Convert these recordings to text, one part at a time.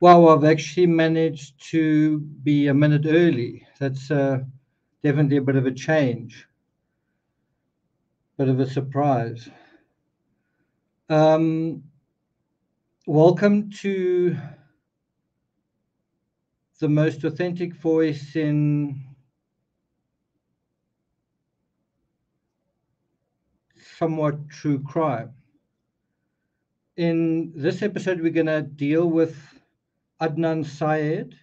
Wow, I've actually managed to be a minute early. That's uh, definitely a bit of a change, bit of a surprise. Um, welcome to the most authentic voice in somewhat true crime. In this episode, we're going to deal with Adnan Syed,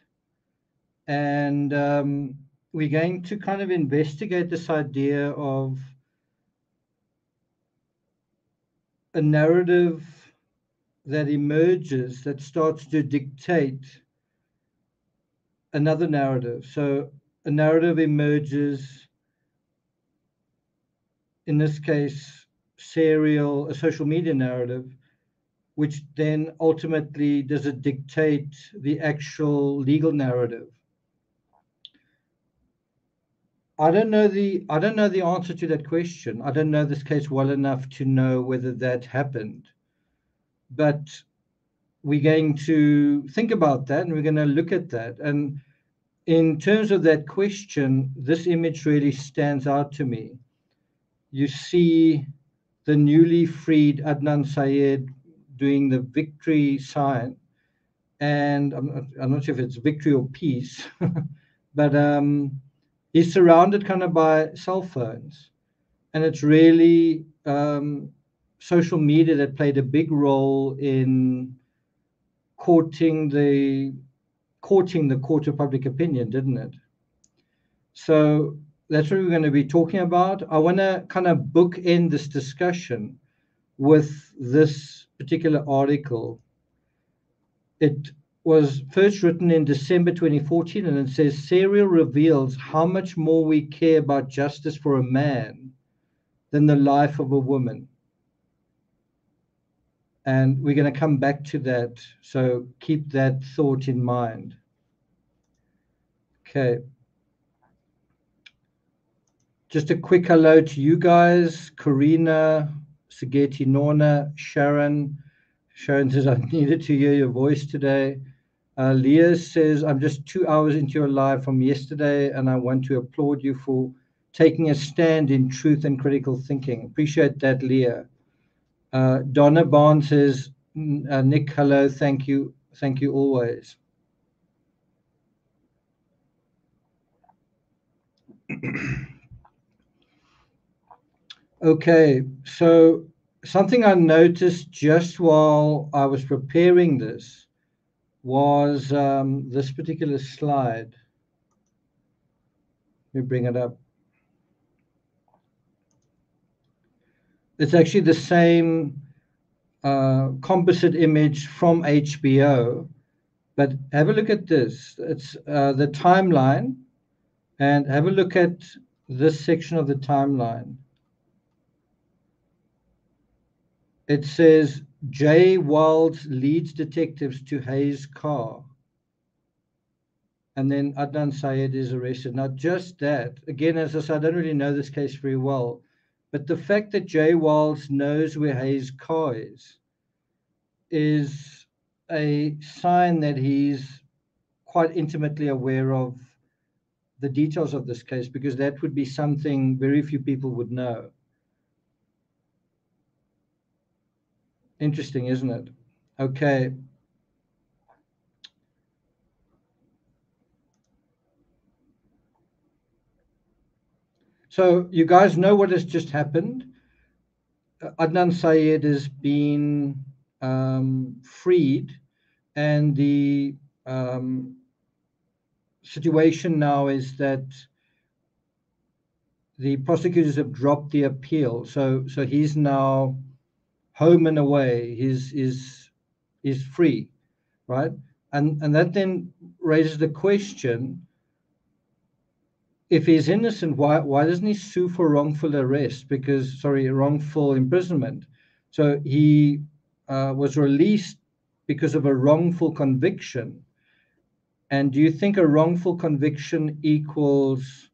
and um, we're going to kind of investigate this idea of a narrative that emerges that starts to dictate another narrative. So a narrative emerges, in this case, serial, a social media narrative, which then ultimately does it dictate the actual legal narrative? I don't know the I don't know the answer to that question. I don't know this case well enough to know whether that happened. But we're going to think about that and we're going to look at that. And in terms of that question, this image really stands out to me. You see the newly freed Adnan Syed doing the victory sign, and I'm not, I'm not sure if it's victory or peace, but um, he's surrounded kind of by cell phones, and it's really um, social media that played a big role in courting the courting the court of public opinion, didn't it? So that's what we're going to be talking about. I want to kind of bookend this discussion with this particular article. It was first written in December 2014, and it says Serial reveals how much more we care about justice for a man than the life of a woman. And we're going to come back to that. So keep that thought in mind. Okay. Just a quick hello to you guys, Karina, Sageti Norna, Sharon. Sharon says, I needed to hear your voice today. Uh, Leah says, I'm just two hours into your live from yesterday, and I want to applaud you for taking a stand in truth and critical thinking. Appreciate that, Leah. Uh, Donna Barnes says, uh, Nick, hello, thank you, thank you always. Okay, so something I noticed just while I was preparing this was um, this particular slide. Let me bring it up. It's actually the same uh, composite image from HBO, but have a look at this. It's uh, the timeline, and have a look at this section of the timeline. It says Jay Wilds leads detectives to Hae's car. And then Adnan Syed is arrested. Now, just that, again, as I said, I don't really know this case very well, but the fact that Jay Wilds knows where Hae's car is is a sign that he's quite intimately aware of the details of this case because that would be something very few people would know. Interesting, isn't it? Okay. So you guys know what has just happened. Adnan Syed has been um, freed, and the um, situation now is that the prosecutors have dropped the appeal. So, so he's now home and away. He's is is free, right? And and that then raises the question: if he's innocent, why why doesn't he sue for wrongful arrest? Because sorry, wrongful imprisonment. So he uh, was released because of a wrongful conviction. And do you think a wrongful conviction equals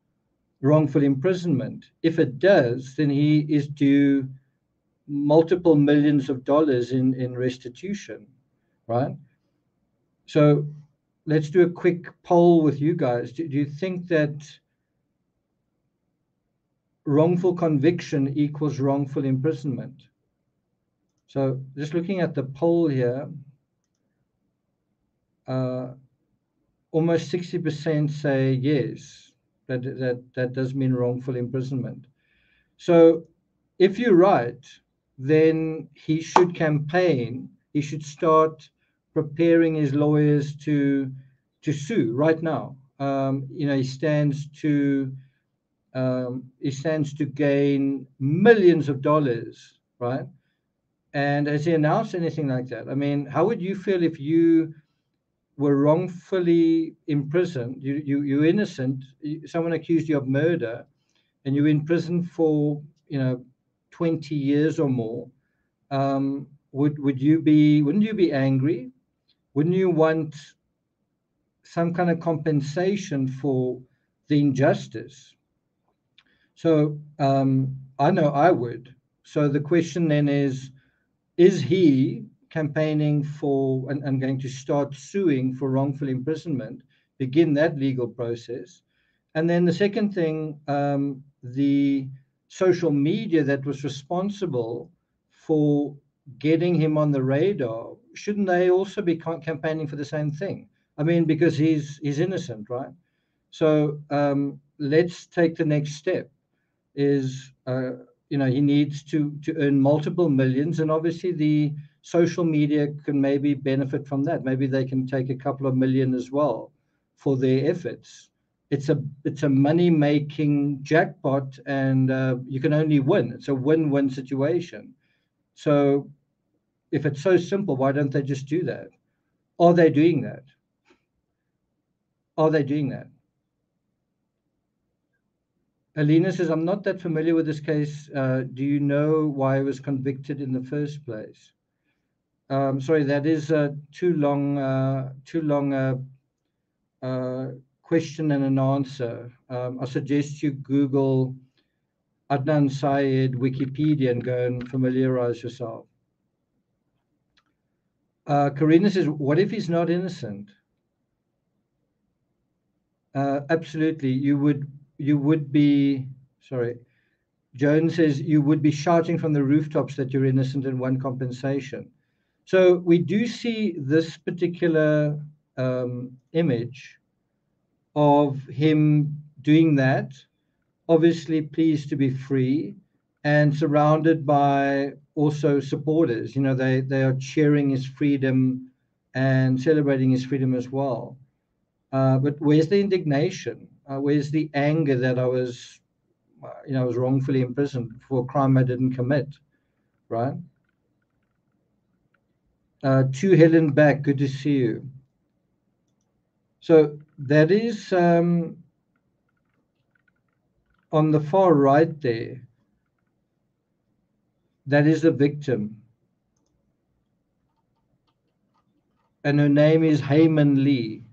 wrongful imprisonment? If it does, then he is due multiple millions of dollars in, in restitution, right? So let's do a quick poll with you guys. Do, do you think that wrongful conviction equals wrongful imprisonment? So just looking at the poll here, uh, almost 60% say yes, that, that, that does mean wrongful imprisonment. So if you're right, then he should campaign, he should start preparing his lawyers to to sue right now. Um, you know, he stands to um, he stands to gain millions of dollars, right? And has he announced anything like that? I mean, how would you feel if you were wrongfully imprisoned? You you you're innocent. Someone accused you of murder, and you're in prison for you know 20 years or more. Um, would would you be? Wouldn't you be angry? wouldn't you want some kind of compensation for the injustice? So um, I know I would. So the question then is is he campaigning for and, and going to start suing for wrongful imprisonment, begin that legal process? And then the second thing, um, the social media that was responsible for getting him on the radar shouldn't they also be campaigning for the same thing? I mean, because he's he's innocent, right? So um, let's take the next step. Is uh, you know he needs to to earn multiple millions, and obviously the social media can maybe benefit from that. Maybe they can take a couple of million as well for their efforts. It's a it's a money making jackpot, and uh, you can only win. It's a win win situation. So if it's so simple, why don't they just do that? Are they doing that? Are they doing that? Alina says, I'm not that familiar with this case. Uh, do you know why I was convicted in the first place? Um, sorry, that is uh, too long, uh, too long uh, uh, question and an answer. Um, I suggest you Google Adnan Syed Wikipedia and go and familiarize yourself. Uh, Karina says, what if he's not innocent? Uh, absolutely, you would you would be sorry. Joan says you would be shouting from the rooftops that you're innocent and want compensation. So we do see this particular um, image of him doing that, obviously pleased to be free and surrounded by also supporters. You know, they they are cheering his freedom and celebrating his freedom as well. Uh, but where's the indignation? Uh, where's the anger that I was, uh, you know, I was wrongfully imprisoned for a crime I didn't commit, right? Uh, to Helen back, good to see you. So that is um, on the far right there that is the victim. And her name is Hae Min Lee.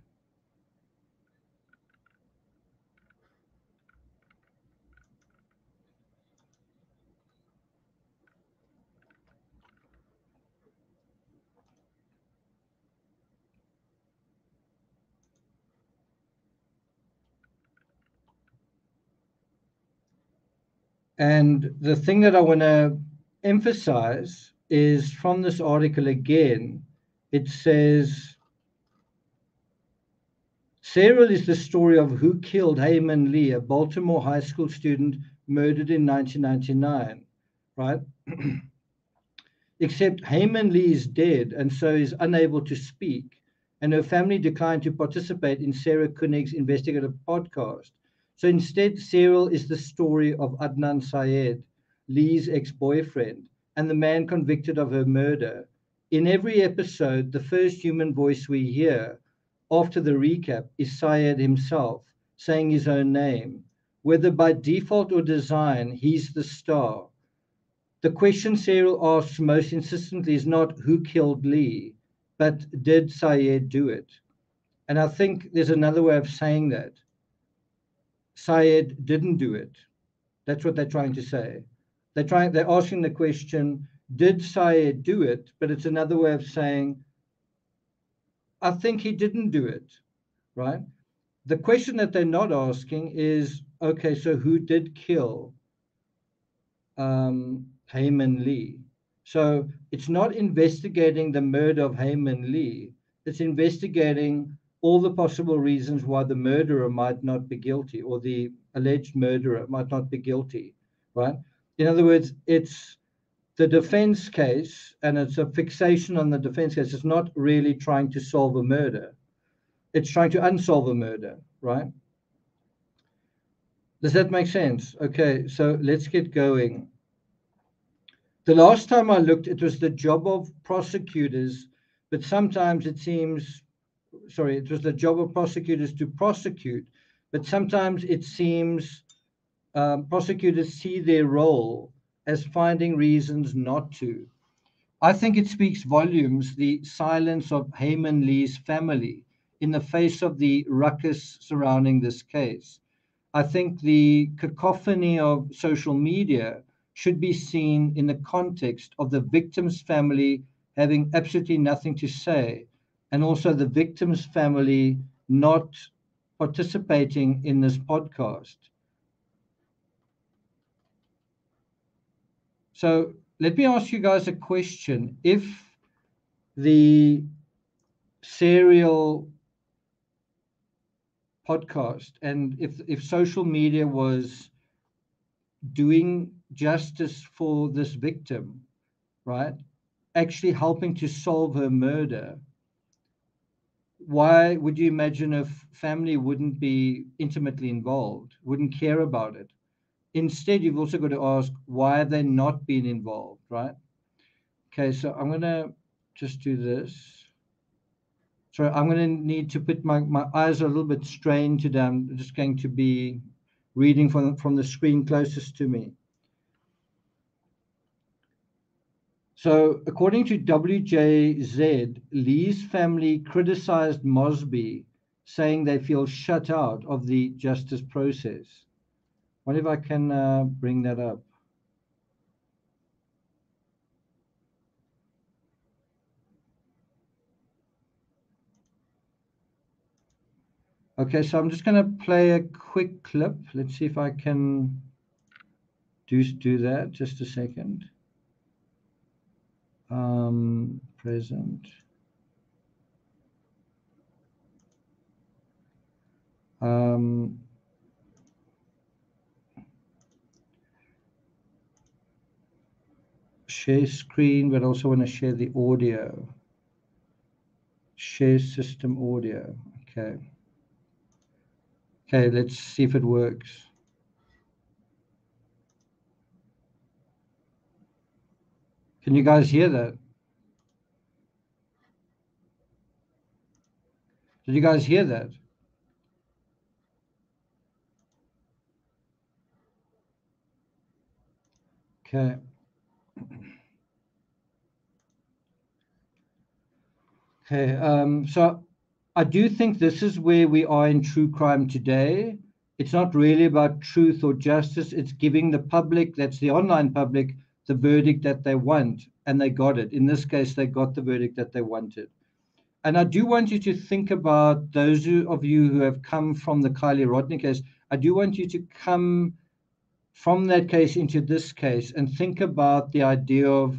And the thing that I want to emphasize is from this article again, it says Serial is the story of who killed Hae Min Lee, a Baltimore high school student murdered in 1999, right? Except Hae Min Lee is dead and so is unable to speak, and her family declined to participate in Sarah Koenig's investigative podcast. So instead, Serial is the story of Adnan Syed, Lee's ex boyfriend, and the man convicted of her murder. In every episode, the first human voice we hear after the recap is Syed himself saying his own name. Whether by default or design, he's the star. The question Serial asks most insistently is not who killed Lee, but did Syed do it? And I think there's another way of saying that. Syed didn't do it. That's what they're trying to say. They're trying. They're asking the question: Did Syed do it? But it's another way of saying I think he didn't do it, right? The question that they're not asking is, okay, so who did kill um, Hae Lee? So it's not investigating the murder of Hae Min Lee. It's investigating all the possible reasons why the murderer might not be guilty or the alleged murderer might not be guilty, right? In other words, it's the defense case and it's a fixation on the defense case. It's not really trying to solve a murder, it's trying to unsolve a murder, right? Does that make sense? Okay, so let's get going. The last time I looked, it was the job of prosecutors, but sometimes it seems, sorry, it was the job of prosecutors to prosecute, but sometimes it seems um, prosecutors see their role as finding reasons not to. I think it speaks volumes the silence of Hae Min Lee's family in the face of the ruckus surrounding this case. I think the cacophony of social media should be seen in the context of the victim's family having absolutely nothing to say, and also the victim's family not participating in this podcast. So let me ask you guys a question. If the serial podcast and if if social media was doing justice for this victim, right? Actually helping to solve her murder. Why would you imagine if family wouldn't be intimately involved, wouldn't care about it? Instead, you've also got to ask why have they not been involved, right? Okay, so I'm going to just do this. So I'm going to need to put my, my eyes a little bit strained today. I'm just going to be reading from, from the screen closest to me. So, according to WJZ, Lee's family criticized Mosby, saying they feel shut out of the justice process. What if I can uh, bring that up? Okay, so I'm just going to play a quick clip. Let's see if I can do, do that. Just a second. Um, present. Um, share screen, but also want to share the audio. Share system audio. Okay. Okay, let's see if it works. Can you guys hear that? Did you guys hear that? Okay. Okay, um, so I do think this is where we are in true crime today. It's not really about truth or justice. It's giving the public, that's the online public, the verdict that they want. And they got it. In this case, they got the verdict that they wanted. And I do want you to think about those who, of you who have come from the Kiely Rodni case. I do want you to come from that case into this case and think about the idea of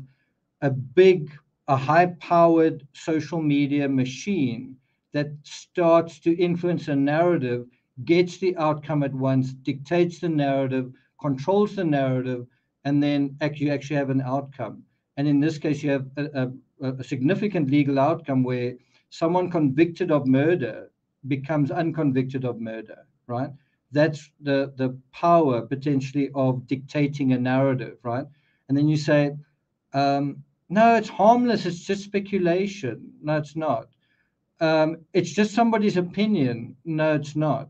a big a high powered social media machine that starts to influence a narrative, gets the outcome at once, dictates the narrative, controls the narrative, and then you actually have an outcome. And in this case, you have a, a, a significant legal outcome where someone convicted of murder becomes unconvicted of murder, right? That's the the power potentially of dictating a narrative, right? And then you say, um, no, it's harmless. It's just speculation. No, it's not. Um, it's just somebody's opinion. No, it's not.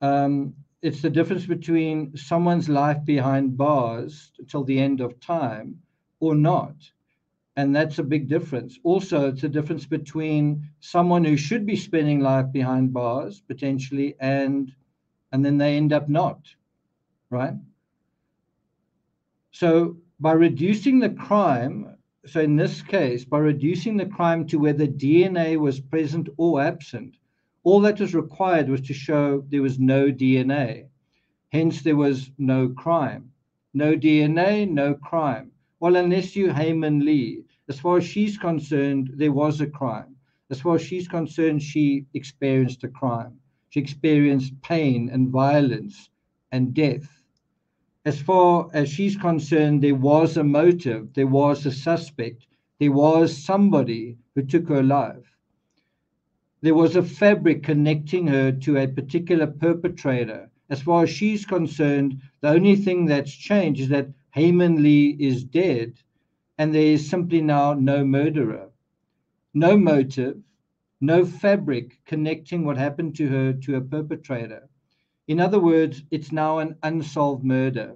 Um, it's the difference between someone's life behind bars till the end of time or not. And that's a big difference. Also, it's a difference between someone who should be spending life behind bars potentially and and then they end up not, right? So by reducing the crime so in this case, by reducing the crime to whether DNA was present or absent, all that was required was to show there was no DNA. Hence, there was no crime. No DNA, no crime. Well, unless you Hae Min Lee, as far as she's concerned, there was a crime. As far as she's concerned, she experienced a crime. She experienced pain and violence and death. As far as she's concerned, there was a motive, there was a suspect, there was somebody who took her life. There was a fabric connecting her to a particular perpetrator. As far as she's concerned, the only thing that's changed is that Hae Min Lee is dead and there is simply now no murderer, no motive, no fabric connecting what happened to her to a perpetrator. In other words, it's now an unsolved murder,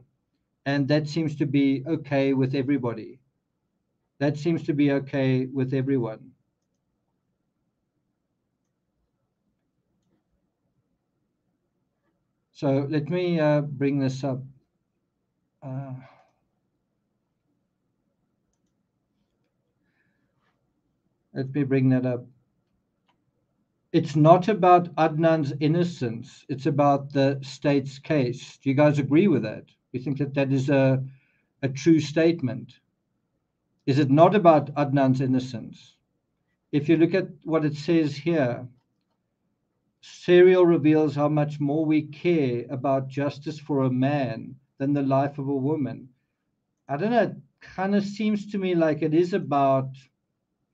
and that seems to be okay with everybody. That seems to be okay with everyone. So let me uh, bring this up. Uh, let me bring that up. It's not about Adnan's innocence. It's about the state's case. Do you guys agree with that? You think that that is a, a true statement? Is it not about Adnan's innocence? If you look at what it says here, Serial reveals how much more we care about justice for a man than the life of a woman. I don't know, it kind of seems to me like it is about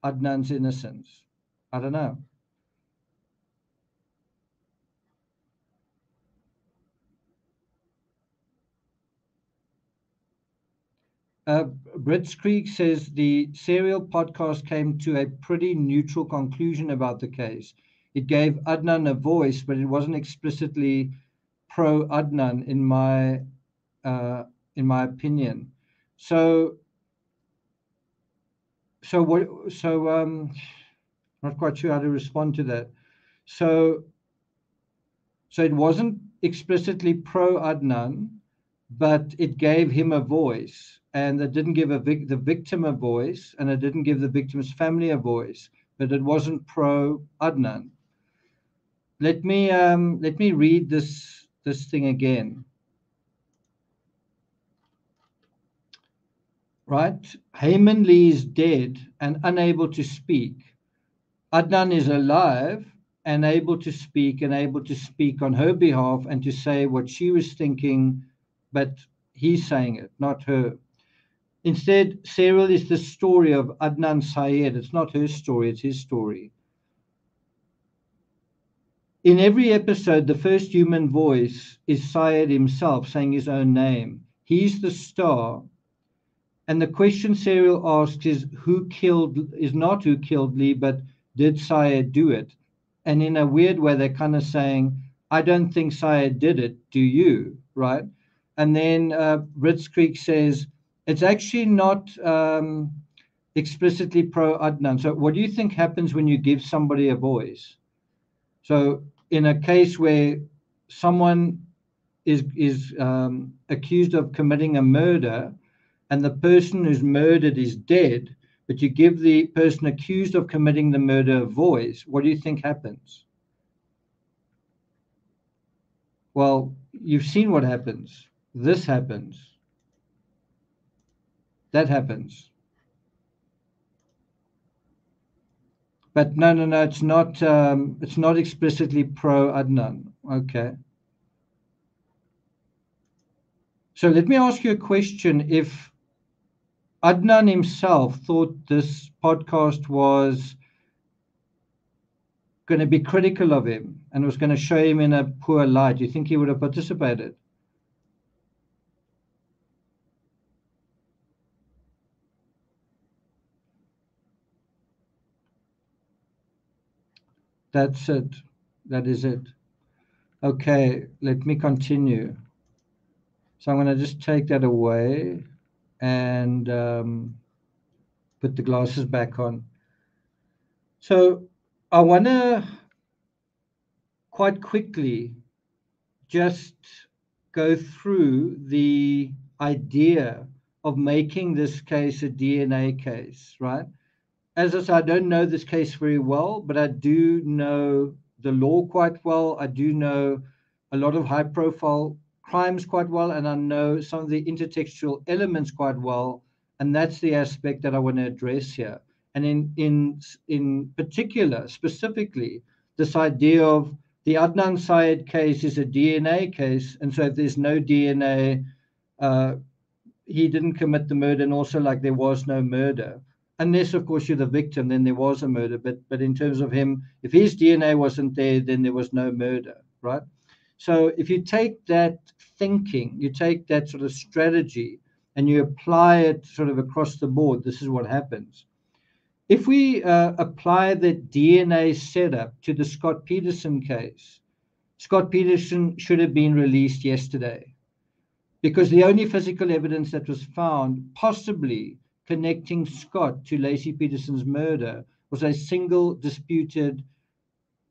Adnan's innocence. I don't know. Uh, Brits Creek says the serial podcast came to a pretty neutral conclusion about the case. It gave Adnan a voice, but it wasn't explicitly pro Adnan in my uh, in my opinion. So so what so um not quite sure how to respond to that so so it wasn't explicitly pro adnan but it gave him a voice and it didn't give a vic- the victim a voice and it didn't give the victim's family a voice but it wasn't pro adnan let me um let me read this this thing again right? Hae Min Lee is dead and unable to speak. Adnan is alive and able to speak and able to speak on her behalf and to say what she was thinking, but he's saying it, not her. Instead, Serial is the story of Adnan Syed. It's not her story, it's his story. In every episode, the first human voice is Syed himself saying his own name. He's the star, and the question Serial asks is who killed is not who killed Lee, but did Syed do it? And in a weird way, they're kind of saying, I don't think Syed did it. Do you? Right? And then uh, Ritz Creek says, it's actually not um, explicitly pro Adnan. So, what do you think happens when you give somebody a voice? So, in a case where someone is is um, accused of committing a murder, and the person who's murdered is dead, but you give the person accused of committing the murder a voice, what do you think happens? Well, you've seen what happens. This happens. That happens. But no, no, no. It's not. Um, it's not explicitly pro Adnan. Okay. So let me ask you a question. If Adnan himself thought this podcast was going to be critical of him and was going to show him in a poor light. Do you think he would have participated? That's it. That is it. Okay, let me continue. So I'm going to just take that away and um, put the glasses back on. So I want to quite quickly just go through the idea of making this case a DNA case, right? As I said, I don't know this case very well, but I do know the law quite well. I do know a lot of high profile crimes quite well, and I know some of the intertextual elements quite well. And that's the aspect that I want to address here. And in in in particular, specifically, this idea of the Adnan Syed case is a DNA case, and so if there's no DNA, uh, he didn't commit the murder, and also like there was no murder, unless of course you're the victim, then there was a murder. But but in terms of him, if his DNA wasn't there, then there was no murder, right? So if you take that thinking, you take that sort of strategy, and you apply it sort of across the board, this is what happens. If we uh, apply the DNA setup to the Scott Peterson case, Scott Peterson should have been released yesterday because the only physical evidence that was found, possibly connecting Scott to Laci Peterson's murder, was a single disputed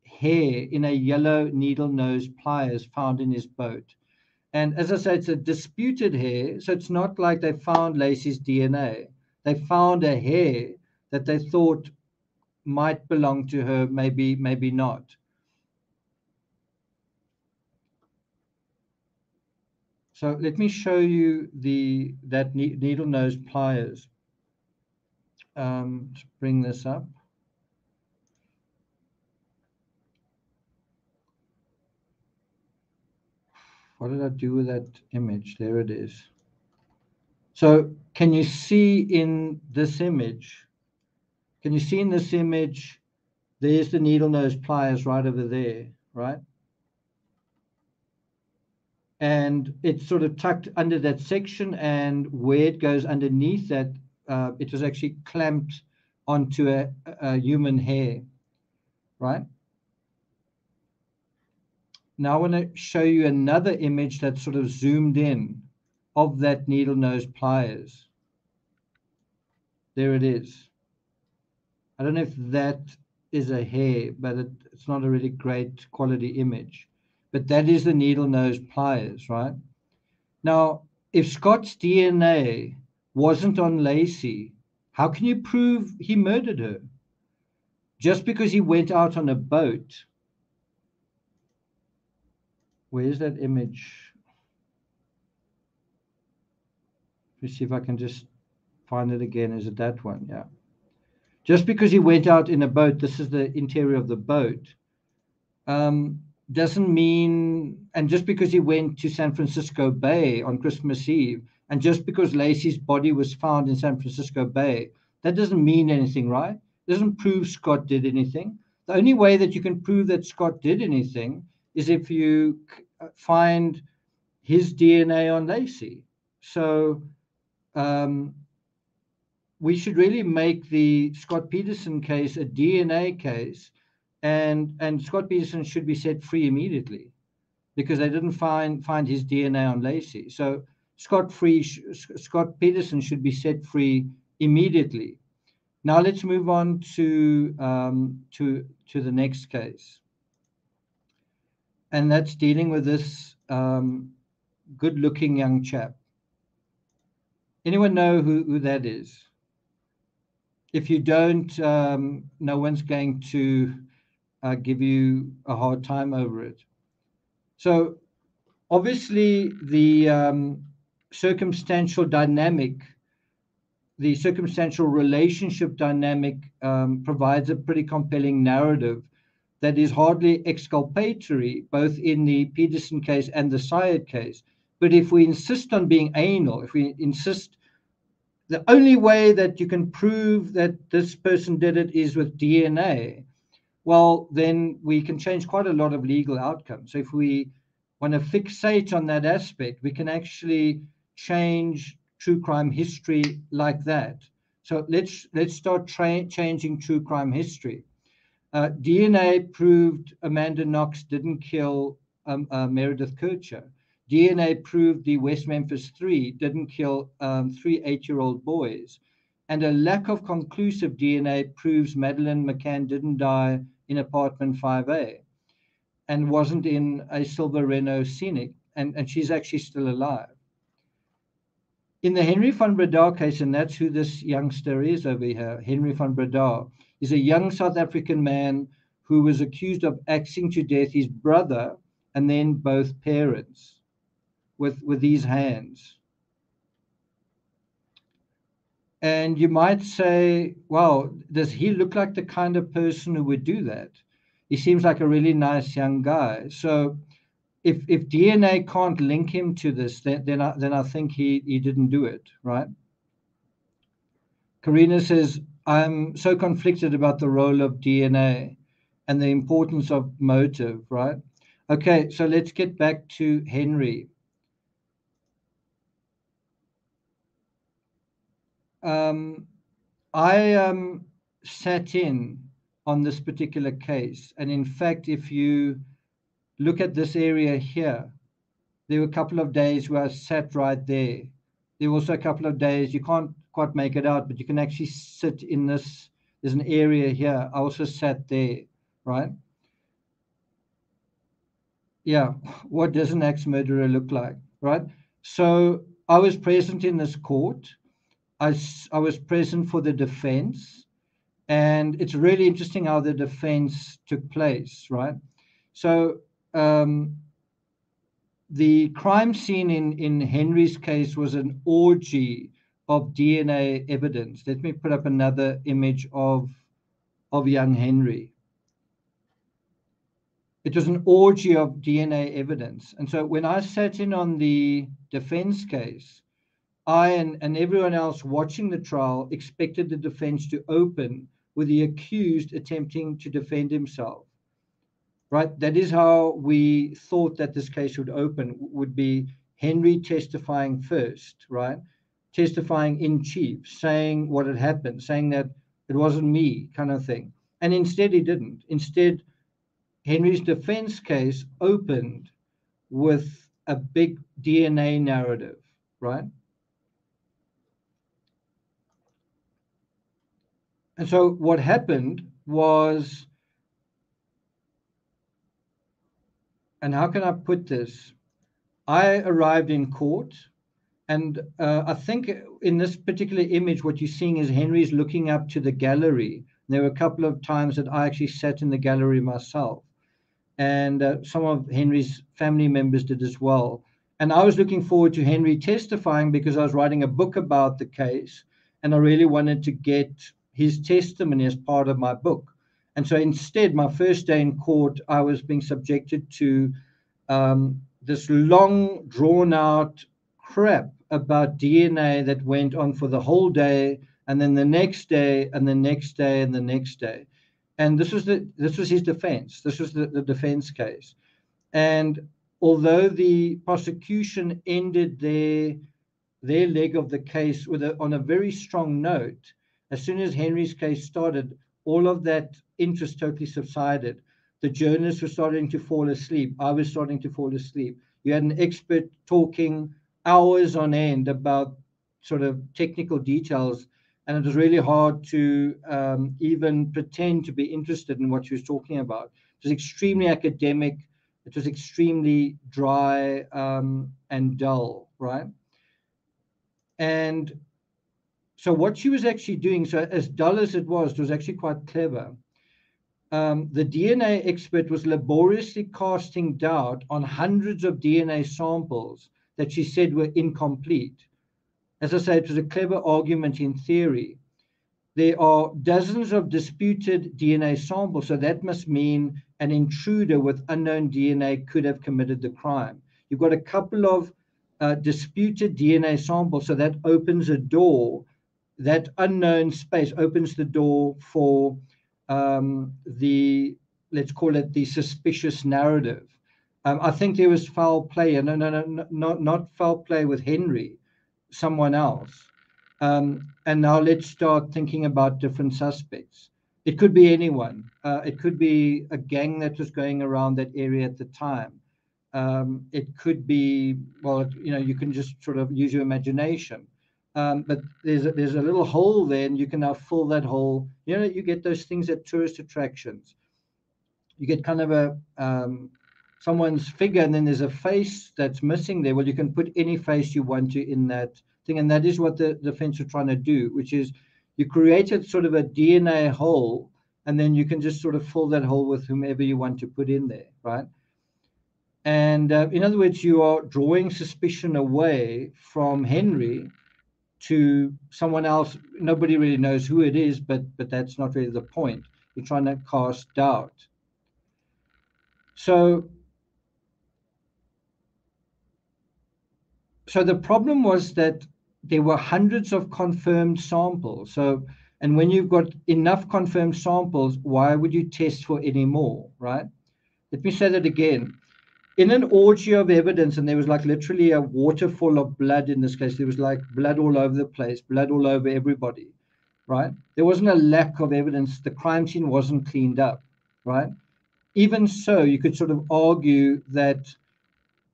hair in a yellow needle nose pliers found in his boat. And as I said, it's a disputed hair, so it's not like they found Laci's DNA. They found a hair that they thought might belong to her, maybe, maybe not. So let me show you the that needle nose pliers. Um, bring this up. What did I do with that image? There it is. So can you see in this image? Can you see in this image? There's the needle nose pliers right over there, right? and it's sort of tucked under that section and where it goes underneath that uh, it was actually clamped onto a, a, human hair right? Now i want to show you another image that's sort of zoomed in of that needle nose pliers. There it is. I don't know if that is a hair but it, it's not a really great quality image. But that is the needle nose pliers, right? Now, if Scott's DNA wasn't on Laci, how can you prove he murdered her? Just because he went out on a boat. Where's that image? Let's see if I can just find it again. Is it that one? Yeah. Just because he went out in a boat, this is the interior of the boat. Um, doesn't mean, and just because he went to San Francisco Bay on Christmas Eve, and just because Laci's body was found in San Francisco Bay, that doesn't mean anything, right? It doesn't prove Scott did anything. The only way that you can prove that Scott did anything is if you uh, find his DNA on Laci. So um, we should really make the Scott Peterson case a DNA case and and Scott Peterson should be set free immediately because they didn't find find his DNA on Laci. So Scott free Scott Peterson should be set free immediately. Now let's move on to um, to to the next case, and that's dealing with this um, good-looking young chap. Anyone know who, who that is? If you don't, um, no one's going to uh, give you a hard time over it. So, obviously, the um, circumstantial dynamic, the circumstantial relationship dynamic um, provides a pretty compelling narrative that is hardly exculpatory, both in the Peterson case and the Syed case. But if we insist on being anal, if we insist the only way that you can prove that this person did it is with DNA, well, then we can change quite a lot of legal outcomes. So if we want to fixate on that aspect, we can actually change true crime history like that. So let's let's start tra- changing true crime history. Uh, DNA proved Amanda Knox didn't kill um, uh, Meredith Kercher. DNA proved the West Memphis Three didn't kill um, three eight-year-old boys, and a lack of conclusive DNA proves Madeleine McCann didn't die in apartment 5A and wasn't in a silver Renault Scenic, and, and she's actually still alive. In the Henry van Breda case, and that's who this youngster is over here, Henry van Breda, is a young South African man who was accused of axing to death his brother and then both parents with, with these hands. And you might say, well, does he look like the kind of person who would do that? He seems like a really nice young guy. So if if DNA can't link him to this, then then I, then I think he he didn't do it, right? Karina says, I'm so conflicted about the role of DNA and the importance of motive, right? Okay, so let's get back to Henry. Um, I um, sat in on this particular case. And in fact, if you look at this area here, there were a couple of days where I sat right there. There were also a couple of days you can't quite make it out, but you can actually sit in this. There's an area here. I also sat there, right? Yeah, what does an ex murderer look like, right? So I was present in this court. I, I was present for the defense. And it's really interesting how the defense took place, right? So um, the crime scene in, in Henry's case was an orgy of DNA evidence. Let me put up another image of, of young Henry. It was an orgy of DNA evidence. And so when I sat in on the defense case, I and, and everyone else watching the trial expected the defense to open with the accused attempting to defend himself. Right? That is how we thought that this case would open, would be Henry testifying first, right? Testifying in chief, saying what had happened, saying that it wasn't me, kind of thing. And instead, he didn't. Instead, Henry's defense case opened with a big DNA narrative, right? And so what happened was, and how can I put this? I arrived in court, and uh, I think in this particular image, what you're seeing is Henry's looking up to the gallery. There were a couple of times that I actually sat in the gallery myself, and uh, some of Henry's family members did as well. And I was looking forward to Henry testifying because I was writing a book about the case, and I really wanted to get his testimony as part of my book. And so instead, my first day in court, I was being subjected to um, this long, drawn out crap about DNA that went on for the whole day, and then the next day, and the next day, and the next day. And this was the this was his defense. This was the, the defense case. And although the prosecution ended their their leg of the case with a, on a very strong note, as soon as Henry's case started, all of that interest totally subsided. The journalists were starting to fall asleep. I was starting to fall asleep. You had an expert talking hours on end about sort of technical details, and it was really hard to um, even pretend to be interested in what she was talking about. It was extremely academic. It was extremely dry um, and dull, right? And so what she was actually doing, so as dull as it was, it was actually quite clever. Um, the DNA expert was laboriously casting doubt on hundreds of DNA samples that she said were incomplete. As I say, it was a clever argument in theory. There are dozens of disputed DNA samples, so that must mean an intruder with unknown DNA could have committed the crime. You've got a couple of uh, disputed DNA samples, so that opens a door that unknown space opens the door for um, the let's call it the suspicious narrative. Um, I think there was foul play, and no, no, no, not not foul play with Henry, someone else. Um, and now let's start thinking about different suspects. It could be anyone. Uh, it could be a gang that was going around that area at the time. Um, it could be, well, you know, you can just sort of use your imagination. Um, but there's a, there's a little hole there, and you can now fill that hole. You know, you get those things at tourist attractions. You get kind of a um, someone's figure, and then there's a face that's missing there. Well, you can put any face you want to in that thing, and that is what the defense are trying to do, which is you created sort of a DNA hole, and then you can just sort of fill that hole with whomever you want to put in there, right? And uh, in other words, you are drawing suspicion away from Henry to someone else. Nobody really knows who it is, but but that's not really the point. You're trying to cast doubt. So so the problem was that there were hundreds of confirmed samples. So and when you've got enough confirmed samples, why would you test for any more, right? Let me say that again in an orgy of evidence, and there was like literally a waterfall of blood in this case. There was like blood all over the place, blood all over everybody, right? There wasn't a lack of evidence. The crime scene wasn't cleaned up, right? Even so, you could sort of argue that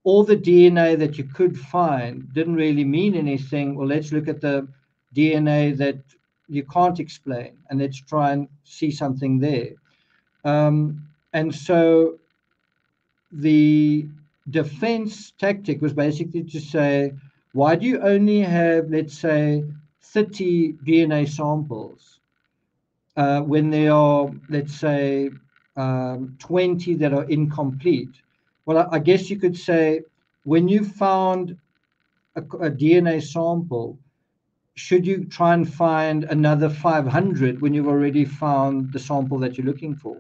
all the DNA that you could find didn't really mean anything. Well, let's look at the DNA that you can't explain and let's try and see something there. Um, and so the defense tactic was basically to say, why do you only have, let's say, 30 DNA samples uh, when there are, let's say, um, 20 that are incomplete? Well, I, I, guess you could say when you found a, a DNA sample, should you try and find another 500 when you've already found the sample that you're looking for?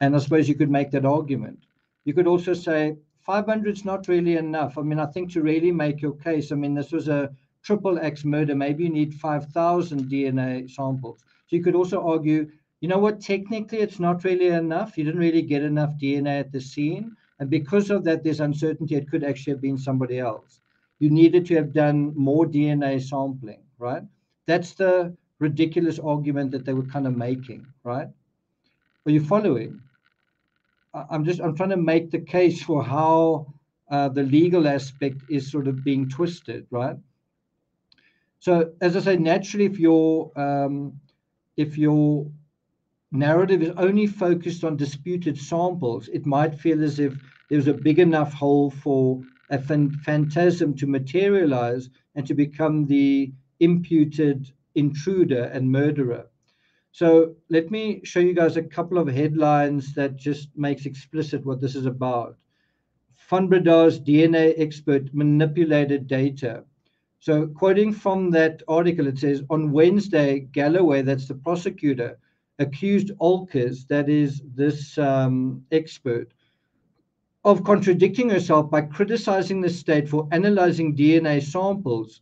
And I suppose you could make that argument. You could also say 500 is not really enough. I mean, I think to really make your case, I mean, this was a triple axe murder. Maybe you need 5,000 DNA samples. So you could also argue, you know what, technically it's not really enough. You didn't really get enough DNA at the scene. And because of that, there's uncertainty. It could actually have been somebody else. You needed to have done more DNA sampling, right? That's the ridiculous argument that they were kind of making, right? Are you following? I'm just I'm trying to make the case for how uh, the legal aspect is sort of being twisted, right? So as I say, naturally, if your um, if your narrative is only focused on disputed samples, it might feel as if there's a big enough hole for a phantasm to materialize and to become the imputed intruder and murderer. So let me show you guys a couple of headlines that just makes explicit what this is about. Van Breda's DNA expert manipulated data. So quoting from that article, it says, on Wednesday, Galloway, that's the prosecutor, accused Olckers, that is this um, expert, of contradicting herself by criticizing the state for analyzing DNA samples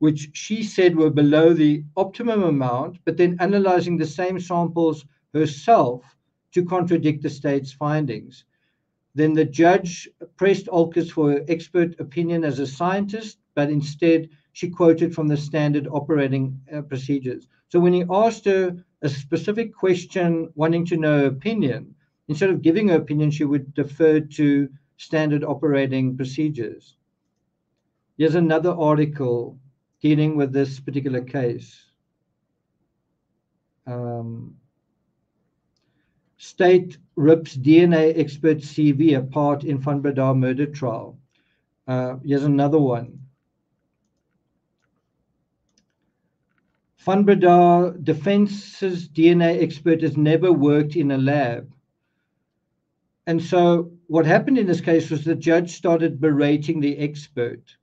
which she said were below the optimum amount, but then analyzing the same samples herself to contradict the state's findings. Then the judge pressed Olckers for her expert opinion as a scientist, but instead she quoted from the standard operating uh, procedures. So when he asked her a specific question, wanting to know her opinion, instead of giving her opinion, she would defer to standard operating procedures. Here's another article dealing with this particular case. Um, state rips DNA expert CV apart in Van murder trial. Uh, here's another one. Van Breda defense's DNA expert has never worked in a lab. And so what happened in this case was the judge started berating the expert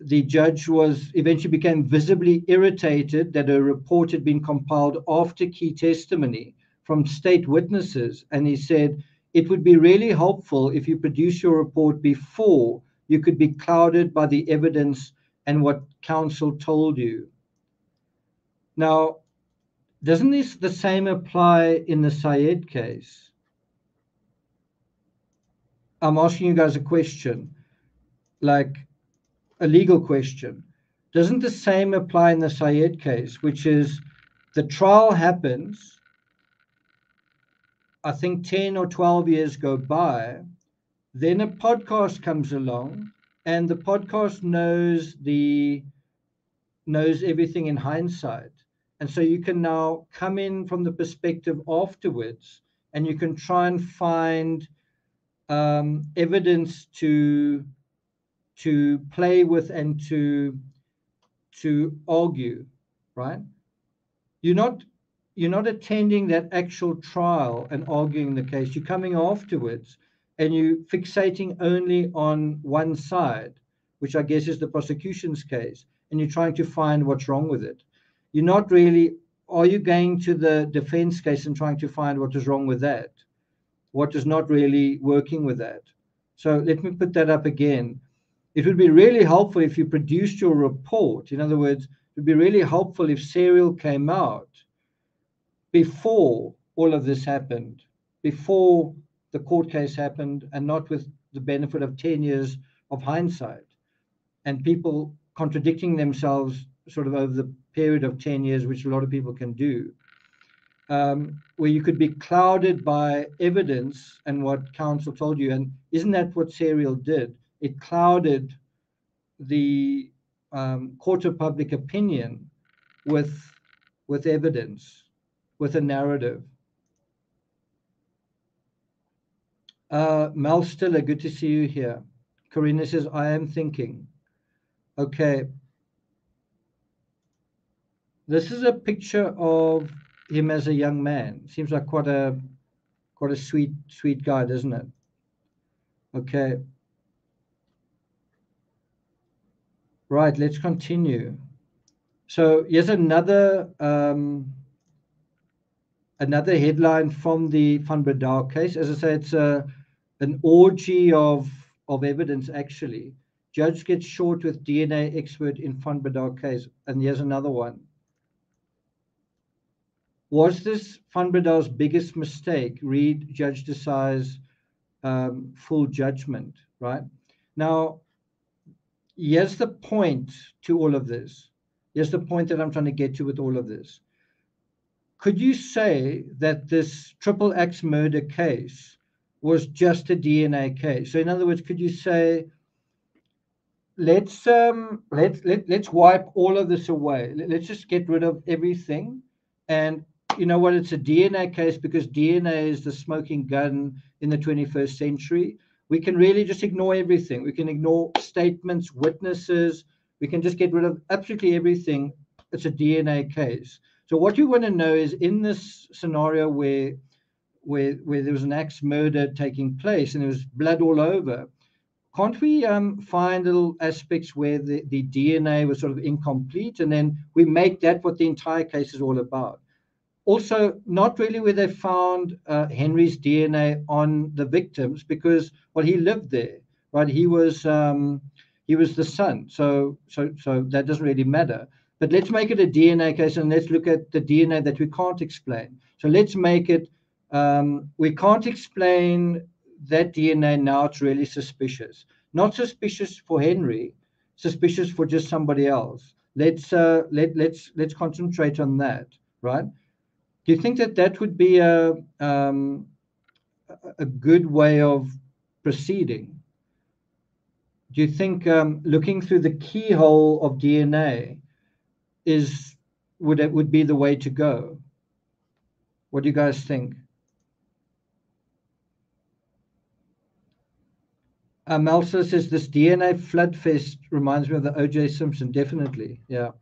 the judge was eventually became visibly irritated that a report had been compiled after key testimony from state witnesses. And he said, It would be really helpful if you produce your report before you could be clouded by the evidence and what counsel told you. Now, doesn't this the same apply in the Syed case? I'm asking you guys a question. Like, a legal question. Doesn't the same apply in the Syed case, which is the trial happens, I think 10 or 12 years go by, then a podcast comes along and the podcast knows the knows everything in hindsight. And so you can now come in from the perspective afterwards and you can try and find um, evidence to to play with and to to argue, right? You're not you're not attending that actual trial and arguing the case. You're coming afterwards and you fixating only on one side, which I guess is the prosecution's case, and you're trying to find what's wrong with it. You're not really are you going to the defense case and trying to find what is wrong with that? What is not really working with that? So let me put that up again. It would be really helpful if you produced your report. In other words, it would be really helpful if serial came out before all of this happened, before the court case happened, and not with the benefit of 10 years of hindsight and people contradicting themselves sort of over the period of 10 years, which a lot of people can do, um, where you could be clouded by evidence and what counsel told you. And isn't that what serial did? It clouded the um, court of public opinion with, with evidence, with a narrative. Uh, Mel Stiller, good to see you here. Karina says, I am thinking. Okay. This is a picture of him as a young man. Seems like quite a quite a sweet, sweet guy, doesn't it? Okay. Right, let's continue. So here's another um, another headline from the Van Breda case. As I say, it's a an orgy of of evidence actually. Judge gets short with DNA expert in Van Breda case, and here's another one. Was this Van Breda's biggest mistake? Read Judge Desai's um, full judgment, right? Now, here's the point to all of this. Here's the point that I'm trying to get to with all of this. Could you say that this triple axe murder case was just a DNA case? So, in other words, could you say, let's um, let's let, let's wipe all of this away. Let's just get rid of everything, and you know what? It's a DNA case because DNA is the smoking gun in the 21st century. We can really just ignore everything. We can ignore statements, witnesses. We can just get rid of absolutely everything. It's a DNA case. So what you want to know is in this scenario where where where there was an axe murder taking place and there was blood all over, can't we um, find little aspects where the, the DNA was sort of incomplete and then we make that what the entire case is all about? Also not really where they found uh, Henry's DNA on the victims because well he lived there right? He was um, he was the son. So so so that doesn't really matter. But let's make it a DNA case and let's look at the DNA that we can't explain. So let's make it um, we can't explain that DNA now it's really suspicious. Not suspicious for Henry suspicious for just somebody else. Let's uh, let let's let's concentrate on that right do you think that that would be a um, a good way of proceeding? Do you think um, looking through the keyhole of DNA is would it would be the way to go? What do you guys think? Uh, Melsa says this DNA flood floodfest reminds me of the O.J. Simpson. Definitely, yeah.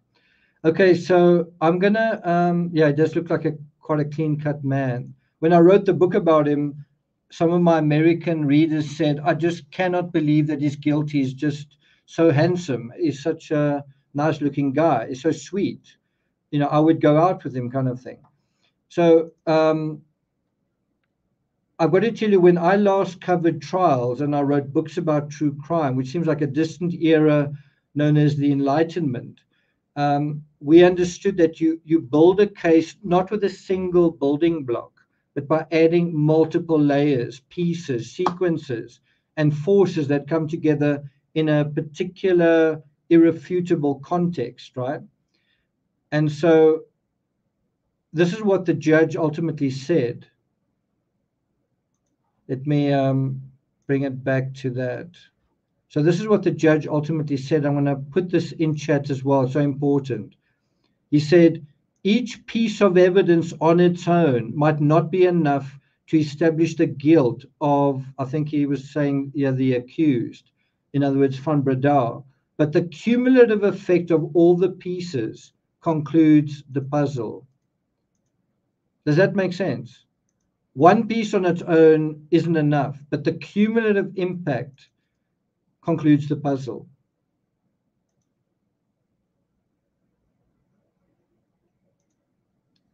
Okay, so I'm gonna, um, yeah, it does look like a quite a clean cut man. When I wrote the book about him, some of my American readers said, I just cannot believe that he's guilty. He's just so handsome. He's such a nice looking guy. He's so sweet. You know, I would go out with him, kind of thing. So, um, I've got to tell you, when I last covered trials and I wrote books about true crime, which seems like a distant era known as the Enlightenment, um, we understood that you you build a case not with a single building block, but by adding multiple layers, pieces, sequences, and forces that come together in a particular irrefutable context, right? And so this is what the judge ultimately said. Let me um, bring it back to that. So this is what the judge ultimately said. I'm going to put this in chat as well. It's so important. He said, each piece of evidence on its own might not be enough to establish the guilt of, I think he was saying, yeah, the accused. In other words, Van Breda. but the cumulative effect of all the pieces concludes the puzzle. Does that make sense? One piece on its own isn't enough, but the cumulative impact concludes the puzzle.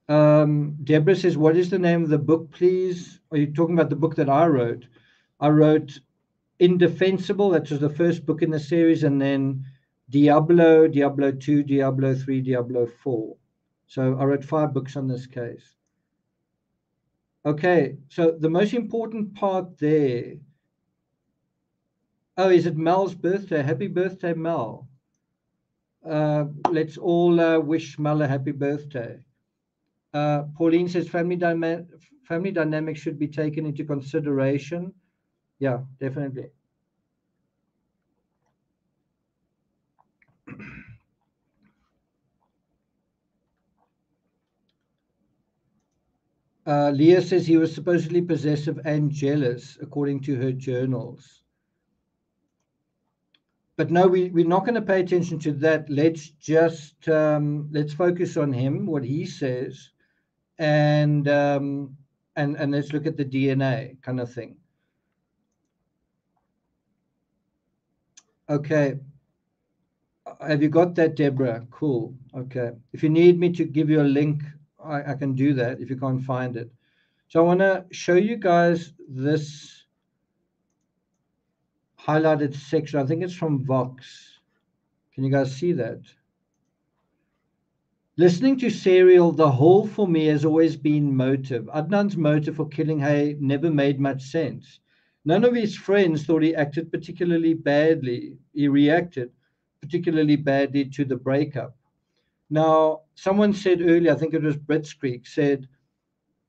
Um, Deborah says, What is the name of the book, please? Are you talking about the book that I wrote? I wrote Indefensible, that was the first book in the series, and then Diablo, Diablo 2, Diablo 3, Diablo 4. So I wrote five books on this case. Okay, so the most important part there. Oh, is it Mel's birthday? Happy birthday, Mel. Uh, let's all uh, wish Mel a happy birthday. Uh, Pauline says family, dyma- family dynamics should be taken into consideration. Yeah, definitely. Uh, Leah says he was supposedly possessive and jealous, according to her journals. But no, we, we're not going to pay attention to that. Let's just um, let's focus on him, what he says, and um, and and let's look at the DNA kind of thing. Okay. Have you got that, Deborah? Cool. Okay. If you need me to give you a link, I, I can do that if you can't find it. So I want to show you guys this highlighted section. I think it's from Vox. Can you guys see that? Listening to Serial, the whole for me has always been motive. Adnan's motive for killing Hae never made much sense. None of his friends thought he acted particularly badly. He reacted particularly badly to the breakup. Now, someone said earlier, I think it was Blitzkrieg, said,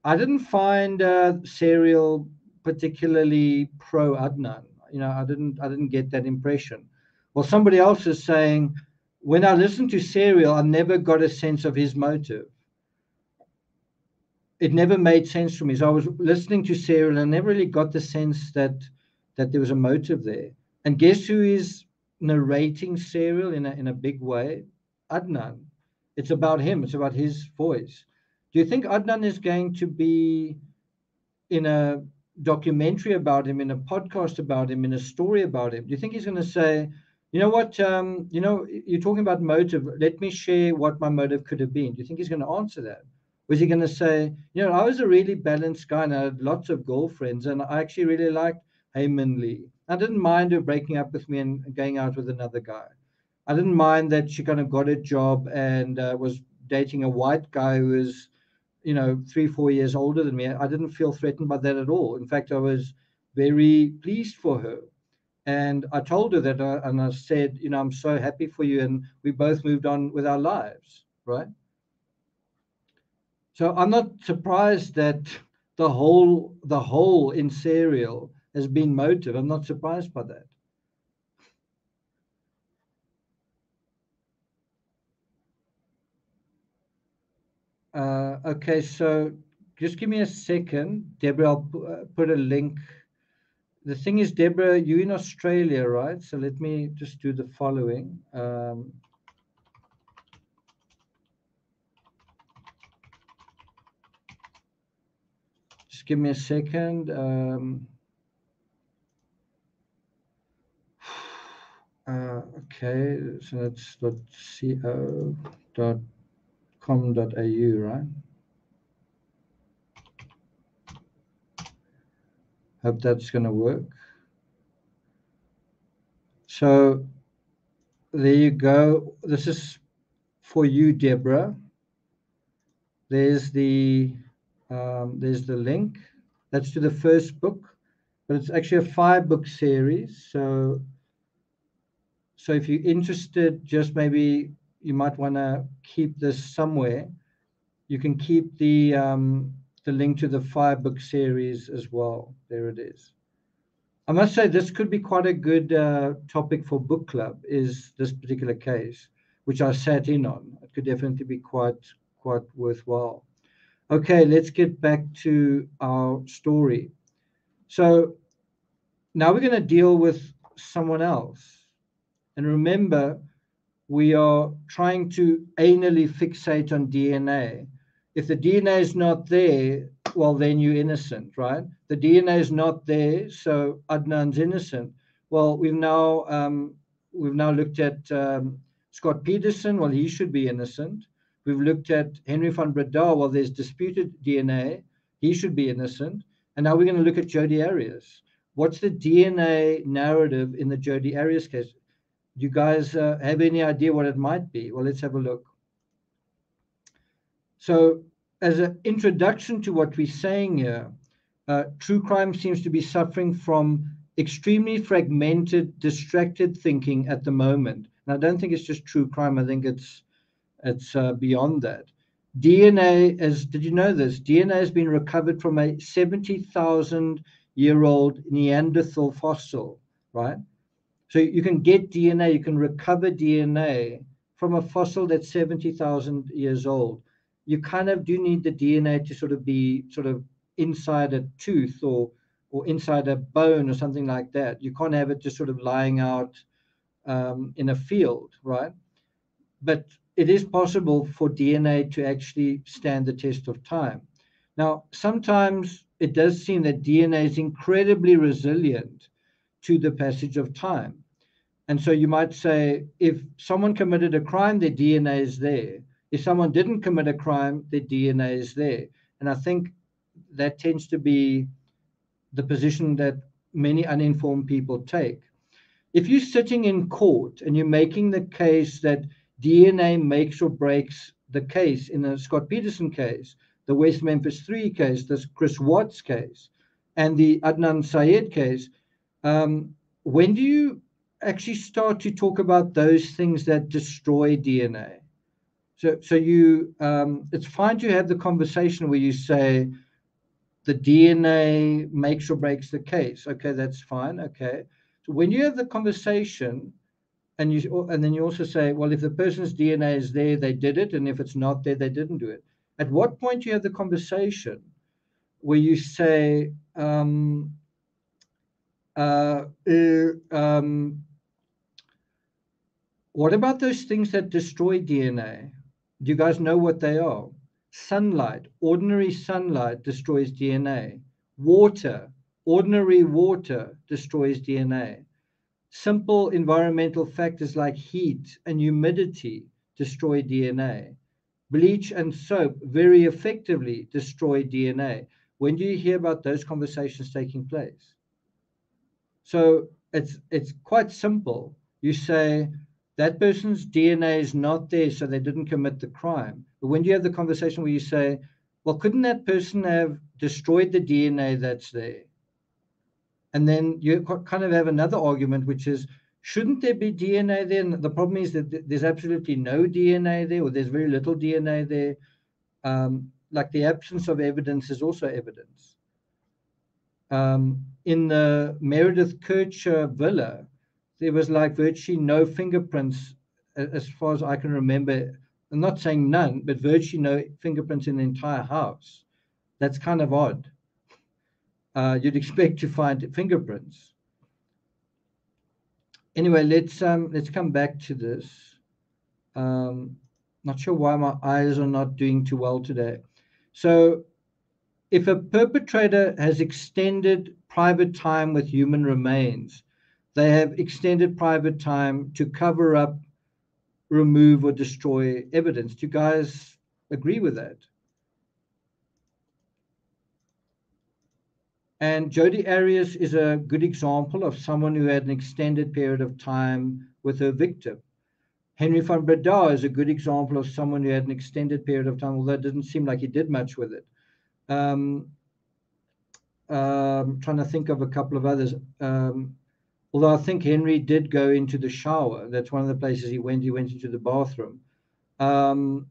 I didn't find uh, Serial particularly pro Adnan. You know, I didn't, I didn't get that impression. Well, somebody else is saying, when I listened to Serial, I never got a sense of his motive. It never made sense to me. So I was listening to Serial and I never really got the sense that that there was a motive there. And guess who is narrating Serial in a in a big way? Adnan. It's about him. It's about his voice. Do you think Adnan is going to be in a documentary about him, in a podcast about him, in a story about him? Do you think he's going to say, you know what, um, you know, you're talking about motive. Let me share what my motive could have been. Do you think he's going to answer that? Was he going to say, you know, I was a really balanced guy and I had lots of girlfriends and I actually really liked Hae Min Lee. I didn't mind her breaking up with me and going out with another guy. I didn't mind that she kind of got a job and uh, was dating a white guy who was, you know, three, four years older than me. I didn't feel threatened by that at all. In fact, I was very pleased for her. And I told her that, uh, and I said, you know, I'm so happy for you. And we both moved on with our lives, right? So I'm not surprised that the whole the whole in serial has been motive. I'm not surprised by that. Uh, okay, so just give me a second, Deborah. I'll uh, put a link. The thing is, Deborah, you're in Australia, right? So let me just do the following. Um, just give me a second. Um, uh, okay, so that's dot .co dot com.au, right? Hope that's going to work. So there you go. This is for you, Deborah. There's the um, there's the link. That's to the first book, but it's actually a five book series. So so if you're interested, just maybe you might want to keep this somewhere. You can keep the um, the link to the five book series as well. There it is. I must say this could be quite a good uh, topic for book club. Is this particular case, which I sat in on? It could definitely be quite quite worthwhile. Okay, let's get back to our story. So now we're going to deal with someone else And remember, we are trying to anally fixate on DNA. If the DNA is not there, well, then you're innocent, right? The DNA is not there, so Adnan's innocent. Well, we've now um, we've now looked at um, Scott Peterson. Well, he should be innocent. We've looked at Henry van Breda. Well, there's disputed DNA. He should be innocent. And now we're going to look at Jodi Arias. What's the DNA narrative in the Jodi Arias case? Do you guys uh, have any idea what it might be? Well, let's have a look. So, as an introduction to what we're saying here, uh, true crime seems to be suffering from extremely fragmented, distracted thinking at the moment. And I don't think it's just true crime. I think it's it's uh, beyond that. DNA, as did you know this? DNA has been recovered from a 70,000 year old Neanderthal fossil, right? So you can get DNA, you can recover DNA from a fossil that's 70,000 years old. You kind of do need the DNA to sort of be sort of inside a tooth or or inside a bone or something like that. You can't have it just sort of lying out um, in a field, right? But it is possible for DNA to actually stand the test of time. Now, sometimes it does seem that DNA is incredibly resilient to the passage of time. And so you might say if someone committed a crime, their DNA is there. If someone didn't commit a crime, their DNA is there. And I think that tends to be the position that many uninformed people take. If you're sitting in court and you're making the case that DNA makes or breaks the case in the Scott Peterson case, the West Memphis 3 case, the Chris Watts case, and the Adnan Syed case, um, when do you actually start to talk about those things that destroy DNA? So, so you, um, it's fine to have the conversation where you say the DNA makes or breaks the case. Okay, that's fine. Okay, so when you have the conversation, and you, and then you also say, well, if the person's DNA is there, they did it, and if it's not there, they didn't do it. At what point you have the conversation where you say, um, uh, uh, um, what about those things that destroy DNA? Do you guys know what they are? Sunlight, ordinary sunlight destroys DNA. Water, ordinary water destroys DNA. Simple environmental factors like heat and humidity destroy DNA. Bleach and soap very effectively destroy DNA. When do you hear about those conversations taking place? So it's it's quite simple. You say that person's DNA is not there, so they didn't commit the crime. But when you have the conversation where you say, well, couldn't that person have destroyed the DNA that's there? And then you kind of have another argument, which is, shouldn't there be DNA there? And the problem is that there's absolutely no DNA there, or there's very little DNA there. Um, like the absence of evidence is also evidence. Um, in the Meredith Kercher villa, there was like virtually no fingerprints as far as I can remember. I'm not saying none, but virtually no fingerprints in the entire house. That's kind of odd. Uh, you'd expect to find fingerprints. Anyway, let's um, let's come back to this. Um, not sure why my eyes are not doing too well today. So, if a perpetrator has extended private time with human remains, they have extended private time to cover up, remove, or destroy evidence. Do you guys agree with that? And Jodi Arias is a good example of someone who had an extended period of time with her victim. Henry van Breda is a good example of someone who had an extended period of time, although it didn't seem like he did much with it. Um, um, trying to think of a couple of others. Um, although I think Henry did go into the shower. That's one of the places he went. He went into the bathroom. Um,